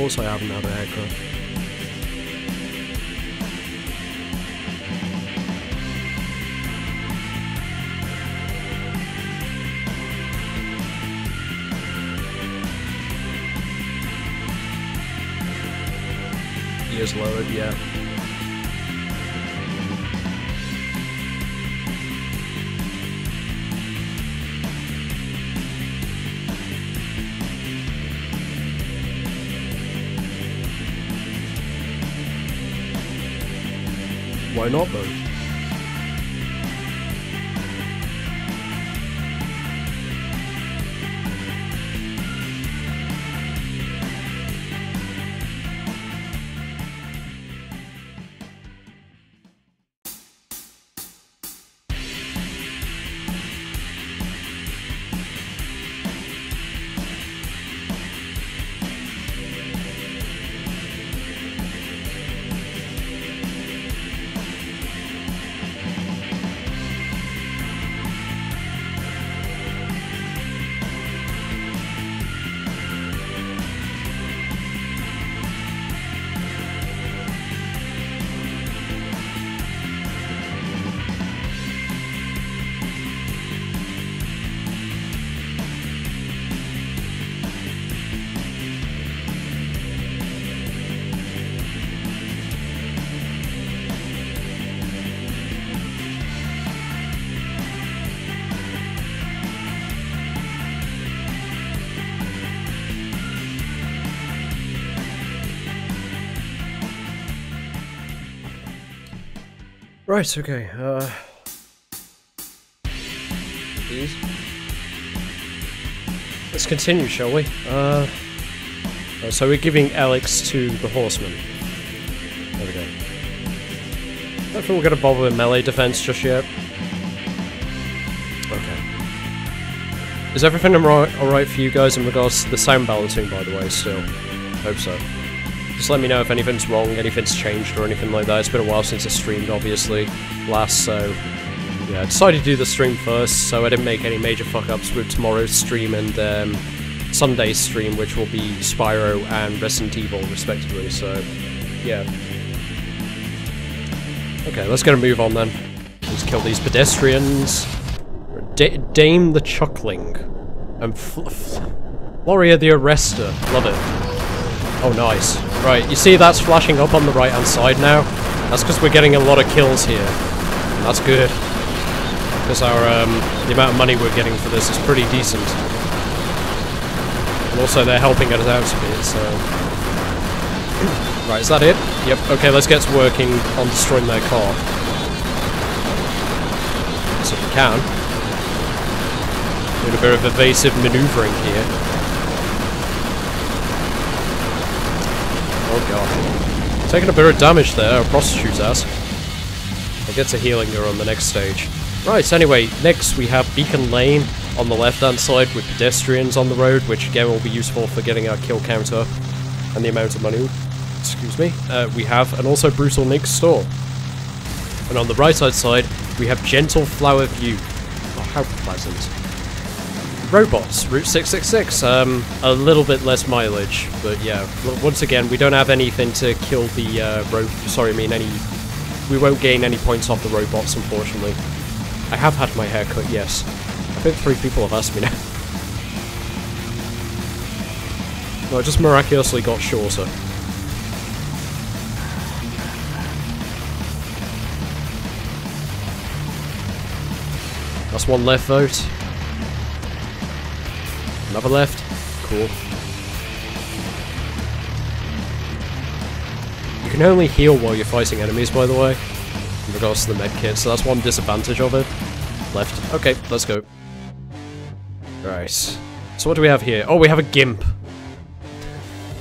Course I haven't had an aircraft. Gears lowered, yeah. Why not though? Right, okay, uh... Please. Let's continue, shall we? Uh... so we're giving Alex to the Horseman. There we go. I don't think we're gonna bother with melee defense just yet. Okay. Is everything alright alright for you guys in regards to the sound balancing, by the way, still? Hope so. Just let me know if anything's wrong, anything's changed or anything like that. It's been a while since I streamed, obviously, last, so... Yeah, I decided to do the stream first, so I didn't make any major fuck-ups with tomorrow's stream and um, Sunday's stream, which will be Spyro and Resident Evil, respectively, so... Yeah. Okay, let's get a move on then. Let's kill these pedestrians. D Dame the Chuckling. And Fl Floria the Arrester. Love it. Oh, nice. Right, you see that's flashing up on the right-hand side now? That's because we're getting a lot of kills here. That's good. Because our, um, the amount of money we're getting for this is pretty decent. And also they're helping us out a bit, so... [CLEARS THROAT] right, is that it? Yep, okay, let's get to working on destroying their car. So we can. Doing a bit of evasive maneuvering here. Oh god. Taking a bit of damage there, a prostitute's ass. I'll get to healing her on the next stage. Right, anyway, next we have Beacon Lane on the left-hand side with pedestrians on the road, which again will be useful for getting our kill count up and the amount of money. Excuse me. Uh, we have, and also Brutal Nick's store. And on the right-hand side, we have Gentle Flower View. Oh, how pleasant robots, Route 666. Um, a little bit less mileage, but yeah. Once again, we don't have anything to kill the uh, ro Sorry, I mean any. We won't gain any points off the robots, unfortunately. I have had my hair cut, yes. I think three people have asked me now. No, I just miraculously got shorter. That's one left vote. Another left. Cool. You can only heal while you're fighting enemies, by the way, in regards to the medkit, so that's one disadvantage of it. Left. Okay, let's go. Right. So what do we have here? Oh, we have a Gimp.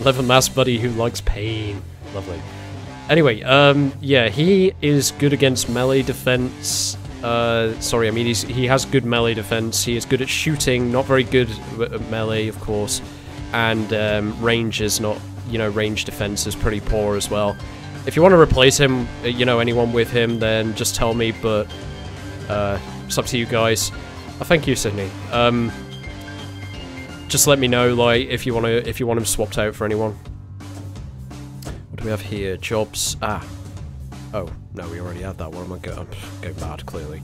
Leather mask buddy who likes pain. Lovely. Anyway, um, yeah, he is good against melee defense. Uh, sorry, I mean, he has good melee defense. He is good at shooting, not very good at melee, of course. And um, range is not, you know, range defense is pretty poor as well. If you want to replace him, uh, you know, anyone with him, then just tell me, but uh, it's up to you guys. Oh, thank you, Sydney. Um, just let me know, like, if you want to, if you want him swapped out for anyone. What do we have here? Jobs. Ah, Oh, no, we already had that. What am I going? Go bad, clearly.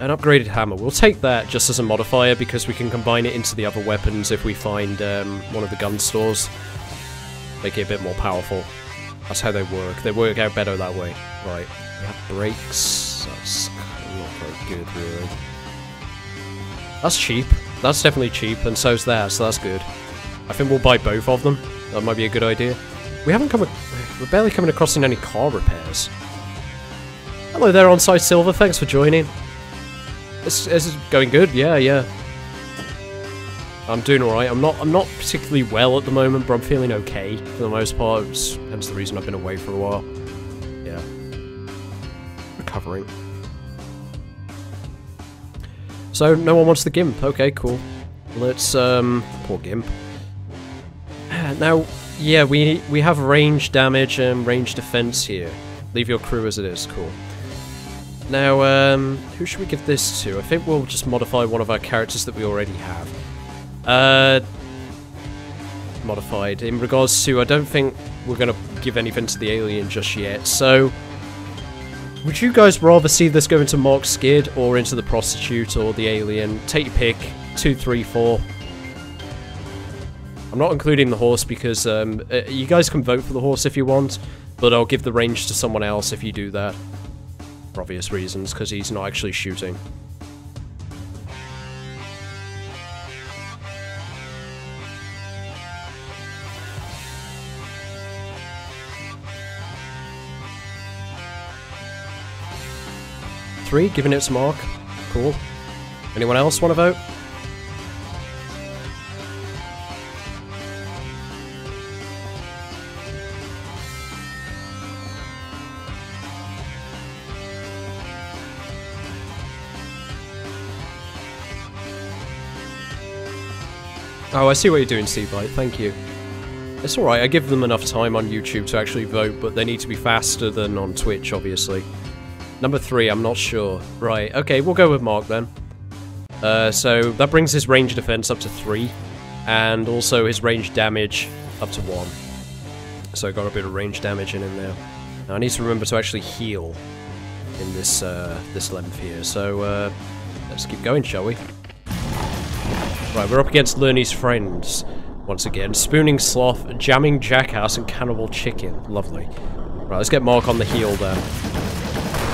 An upgraded hammer. We'll take that just as a modifier because we can combine it into the other weapons if we find um, one of the gun stores. Make it a bit more powerful. That's how they work. They work out better that way. Right. We have brakes. That's not very good, really. That's cheap. That's definitely cheap, and so's that, so that's good. I think we'll buy both of them. That might be a good idea. We haven't come... We're barely coming across in any car repairs. Hello there, Onside Silver. Thanks for joining. This, this is going good. Yeah, yeah. I'm doing alright. I'm not I'm not particularly well at the moment, but I'm feeling okay for the most part. It's, hence the reason I've been away for a while. Yeah. Recovering. So, no one wants the Gimp. Okay, cool. Let's, um... Poor Gimp. [CLEARS THROAT] Now, yeah, we we have range damage and range defense here. Leave your crew as it is, cool. Now, um, who should we give this to? I think we'll just modify one of our characters that we already have. Uh, modified. In regards to, I don't think we're going to give anything to the alien just yet, so... Would you guys rather see this go into Mark Skid or into the prostitute or the alien? Take your pick. Two, three, four. I'm not including the horse because um, uh, you guys can vote for the horse if you want, but I'll give the range to someone else if you do that. For obvious reasons, because he's not actually shooting. Three, giving it to Mark. Cool. Anyone else want to vote? Oh, I see what you're doing, Seablight. Thank you. It's alright, I give them enough time on YouTube to actually vote, but they need to be faster than on Twitch, obviously. Number three, I'm not sure. Right, okay, we'll go with Mark then. Uh, so that brings his range defense up to three, and also his range damage up to one. So I got a bit of range damage in him there. Now I need to remember to actually heal in this uh, this length here. So uh, let's keep going, shall we? Right, we're up against Lernie's friends once again. Spooning Sloth, Jamming Jackass, and Cannibal Chicken. Lovely. Right, let's get Mark on the heel there.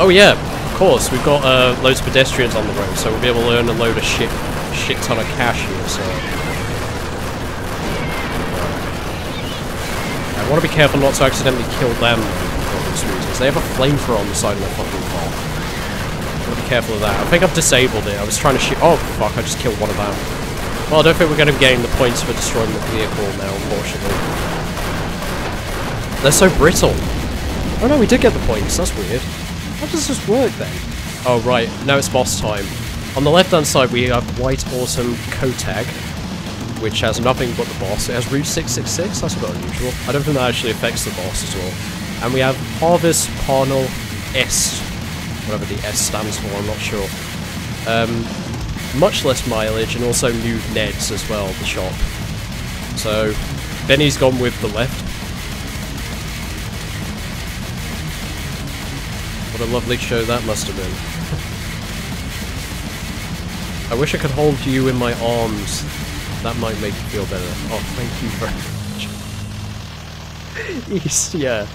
Oh yeah, of course, we've got uh, loads of pedestrians on the road, so we'll be able to earn a load of shit, shit ton of cash here, so... I want to be careful not to accidentally kill them for obvious reasons. They have a flamethrower on the side of their fucking car. I want to be careful of that. I think I've disabled it. I was trying to shoot- Oh, fuck, I just killed one of them. Well, I don't think we're going to be getting the points for destroying the vehicle now, unfortunately. They're so brittle. Oh no, we did get the points. That's weird. How does this work then? Oh right, now it's boss time. On the left hand side we have White Autumn Kotag, which has nothing but the boss. It has Route 666, that's a bit unusual. I don't think that actually affects the boss at all. And we have Harvest Parnell S, whatever the S stands for, I'm not sure. Um, much less mileage, and also new Neds as well, the shop. So, Benny's gone with the left. What a lovely show that must have been. I wish I could hold you in my arms. That might make you feel better. Oh, thank you very much. [LAUGHS] East, yeah.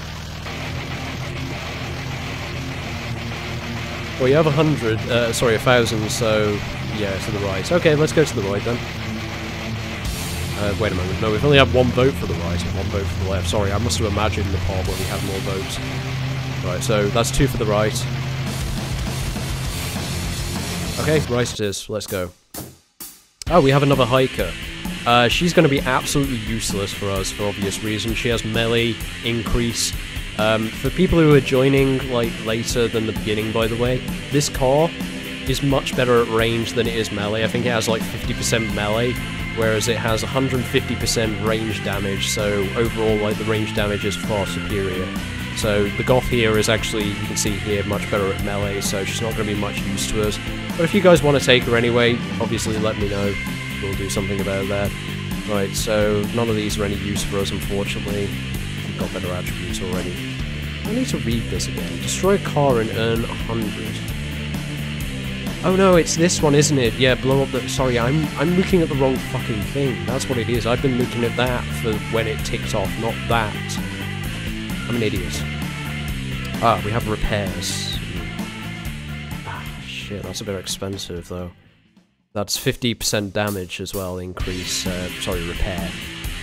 Well, you have a hundred, uh, sorry, a thousand, so yeah, to the right. Okay, let's go to the right then. Uh, wait a moment, no, we've only had one vote for the right and one vote for the left. Sorry, I must have imagined the part where we had more votes. Right, so that's two for the right. Okay, right it is. Let's go. Oh, we have another hiker. Uh, she's going to be absolutely useless for us for obvious reasons. She has melee increase. Um, for people who are joining like later than the beginning, by the way, this car is much better at range than it is melee. I think it has like 50% melee, whereas it has 150% range damage. So overall, like the range damage is far superior. So the Goth here is actually, you can see here, much better at melee, so she's not going to be much use to us. But if you guys want to take her anyway, obviously let me know. We'll do something about that. Right, so none of these are any use for us, unfortunately. We've got better attributes already. I need to read this again. Destroy a car and earn 100. Oh no, it's this one, isn't it? Yeah, blow up the... Sorry, I'm I'm looking at the wrong fucking thing. That's what it is. I've been looking at that for when it ticked off, not that. I'm an idiot. Ah, we have repairs. Ah, shit, that's a bit expensive, though. That's 50% damage as well, increase, uh, sorry, repair.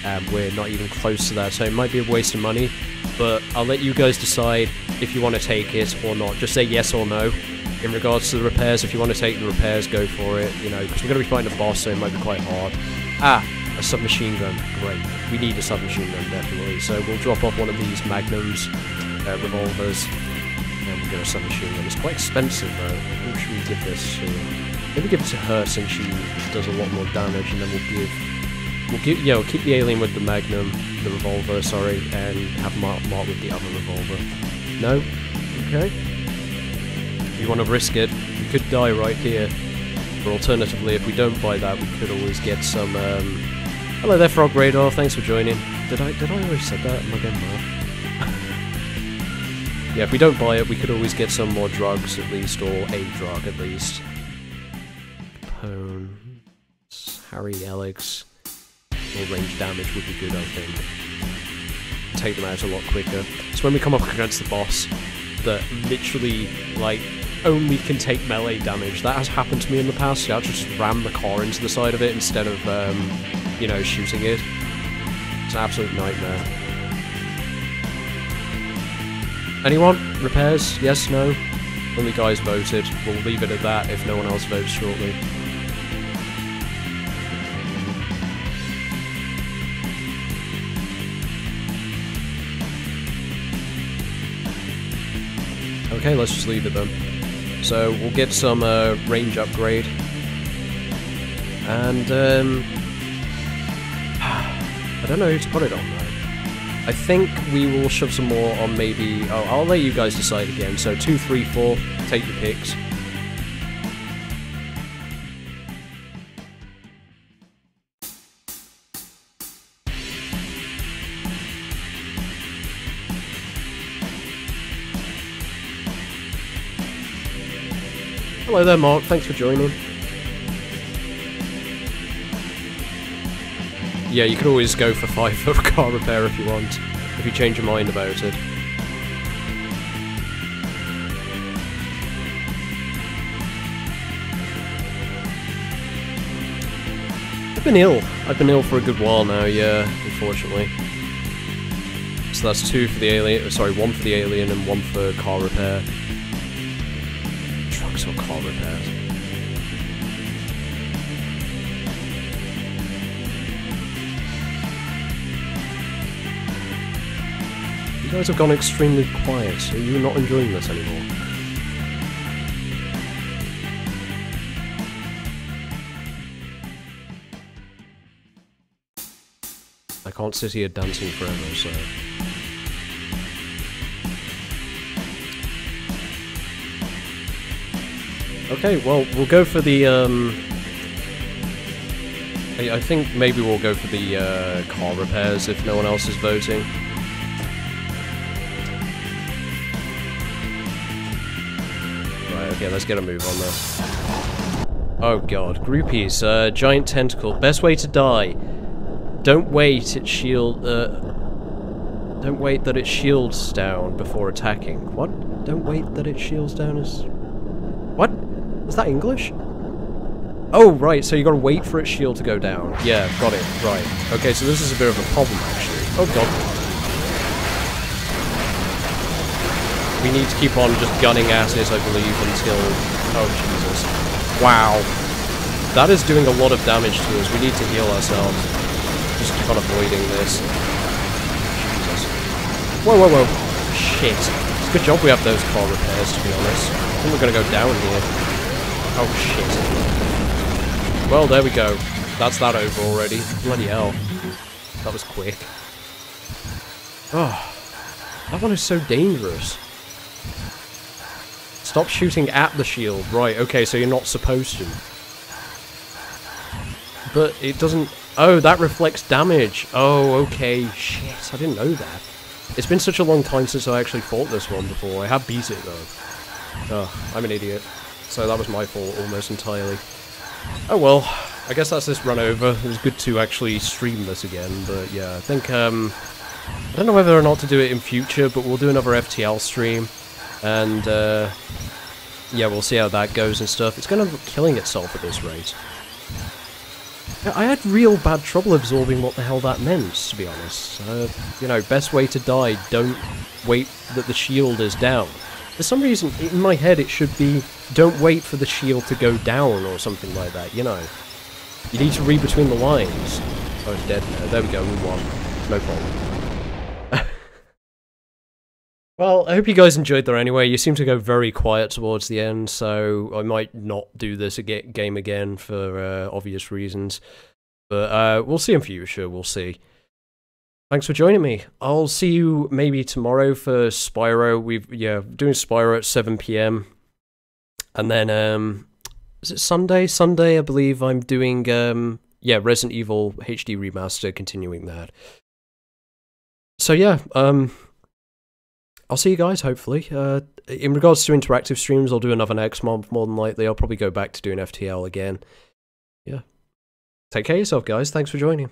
Um, we're not even close to that, so it might be a waste of money, but I'll let you guys decide if you want to take it or not. Just say yes or no. In regards to the repairs, if you want to take the repairs, go for it, you know, because we're going to be fighting a boss, so it might be quite hard. Ah, a submachine gun. Great. We need a submachine gun, definitely. So we'll drop off one of these magnums, uh, revolvers, and we'll get a submachine gun. It's quite expensive, though. Who should we give this to? Maybe give it to her since she does a lot more damage, and then we'll give... We'll give, yeah, we'll keep the alien with the magnum, the revolver, sorry, and have Mark, Mark with the other revolver. No? Okay. You want to risk it, we could die right here. Or alternatively, if we don't buy that, we could always get some, um... Hello there, Frog Radar, thanks for joining. Did I, did I already said that? Am I getting [LAUGHS] yeah, if we don't buy it, we could always get some more drugs, at least, or a drug, at least. Capone... Harry Alex... More range damage would be good, I think. Take them out a lot quicker. So when we come up against the boss, that literally, like, only can take melee damage. That has happened to me in the past. I just ram the car into the side of it instead of, um, you know, shooting it. It's an absolute nightmare. Anyone? Repairs? Yes? No? Only guys voted. We'll leave it at that if no one else votes shortly. Okay, let's just leave it then. So we'll get some uh, range upgrade. And, um... [SIGHS] I don't know who to put it on, though. I think we will shove some more on maybe... Oh, I'll let you guys decide again. So, two, three, four. Take your picks. Hello there, Mark. Thanks for joining. Yeah, you could always go for 5 [LAUGHS] for car repair if you want, if you change your mind about it. I've been ill. I've been ill for a good while now, yeah, unfortunately. So that's two for the alien, sorry, one for the alien and one for car repair. Or car. You guys have gone extremely quiet. Are you not enjoying this anymore? I can't sit here dancing forever, so... Okay, well, we'll go for the, um... I, I think maybe we'll go for the, uh, car repairs if no one else is voting. Right, okay, let's get a move on this. Oh god, groupies, uh, giant tentacle, best way to die. Don't wait, it shield, uh... Don't wait that it shields down before attacking. What? Don't wait that it shields down as... Is that English? Oh, right, so you gotta wait for its shield to go down. Yeah, got it, right. Okay, so this is a bit of a problem, actually. Oh god. We need to keep on just gunning at it, I believe, until... Oh, Jesus. Wow. That is doing a lot of damage to us. We need to heal ourselves. Just keep on avoiding this. Jesus. Whoa, whoa, whoa. Shit. It's a good job we have those car repairs, to be honest. I think we're gonna go down here. Oh, shit. Well, there we go. That's that over already. Bloody hell. That was quick. Oh. That one is so dangerous. Stop shooting at the shield. Right, okay, so you're not supposed to. But it doesn't... Oh, that reflects damage. Oh, okay. Shit, I didn't know that. It's been such a long time since I actually fought this one before. I have beat it, though. Oh, I'm an idiot. So that was my fault almost entirely. Oh well, I guess that's this run over. It was good to actually stream this again, but yeah, I think, um... I don't know whether or not to do it in future, but we'll do another FTL stream. And, uh... Yeah, we'll see how that goes and stuff. It's gonna be killing itself at this rate. I had real bad trouble absorbing what the hell that meant, to be honest. Uh, you know, best way to die, don't wait that the shield is down. For some reason, in my head it should be, don't wait for the shield to go down or something like that, you know. You need to read between the lines. Oh, it's dead now. There we go, we won. No problem. [LAUGHS] well, I hope you guys enjoyed that anyway. You seem to go very quiet towards the end, so I might not do this game again for uh, obvious reasons. But uh, we'll see in future, we'll see. Thanks for joining me. I'll see you maybe tomorrow for Spyro. We've yeah, doing Spyro at 7 p.m. And then um is it Sunday? Sunday, I believe I'm doing um yeah, Resident Evil HD remaster continuing that. So yeah, um I'll see you guys hopefully. Uh in regards to interactive streams, I'll do another next month more than likely. I'll probably go back to doing FTL again. Yeah. Take care of yourself guys. Thanks for joining.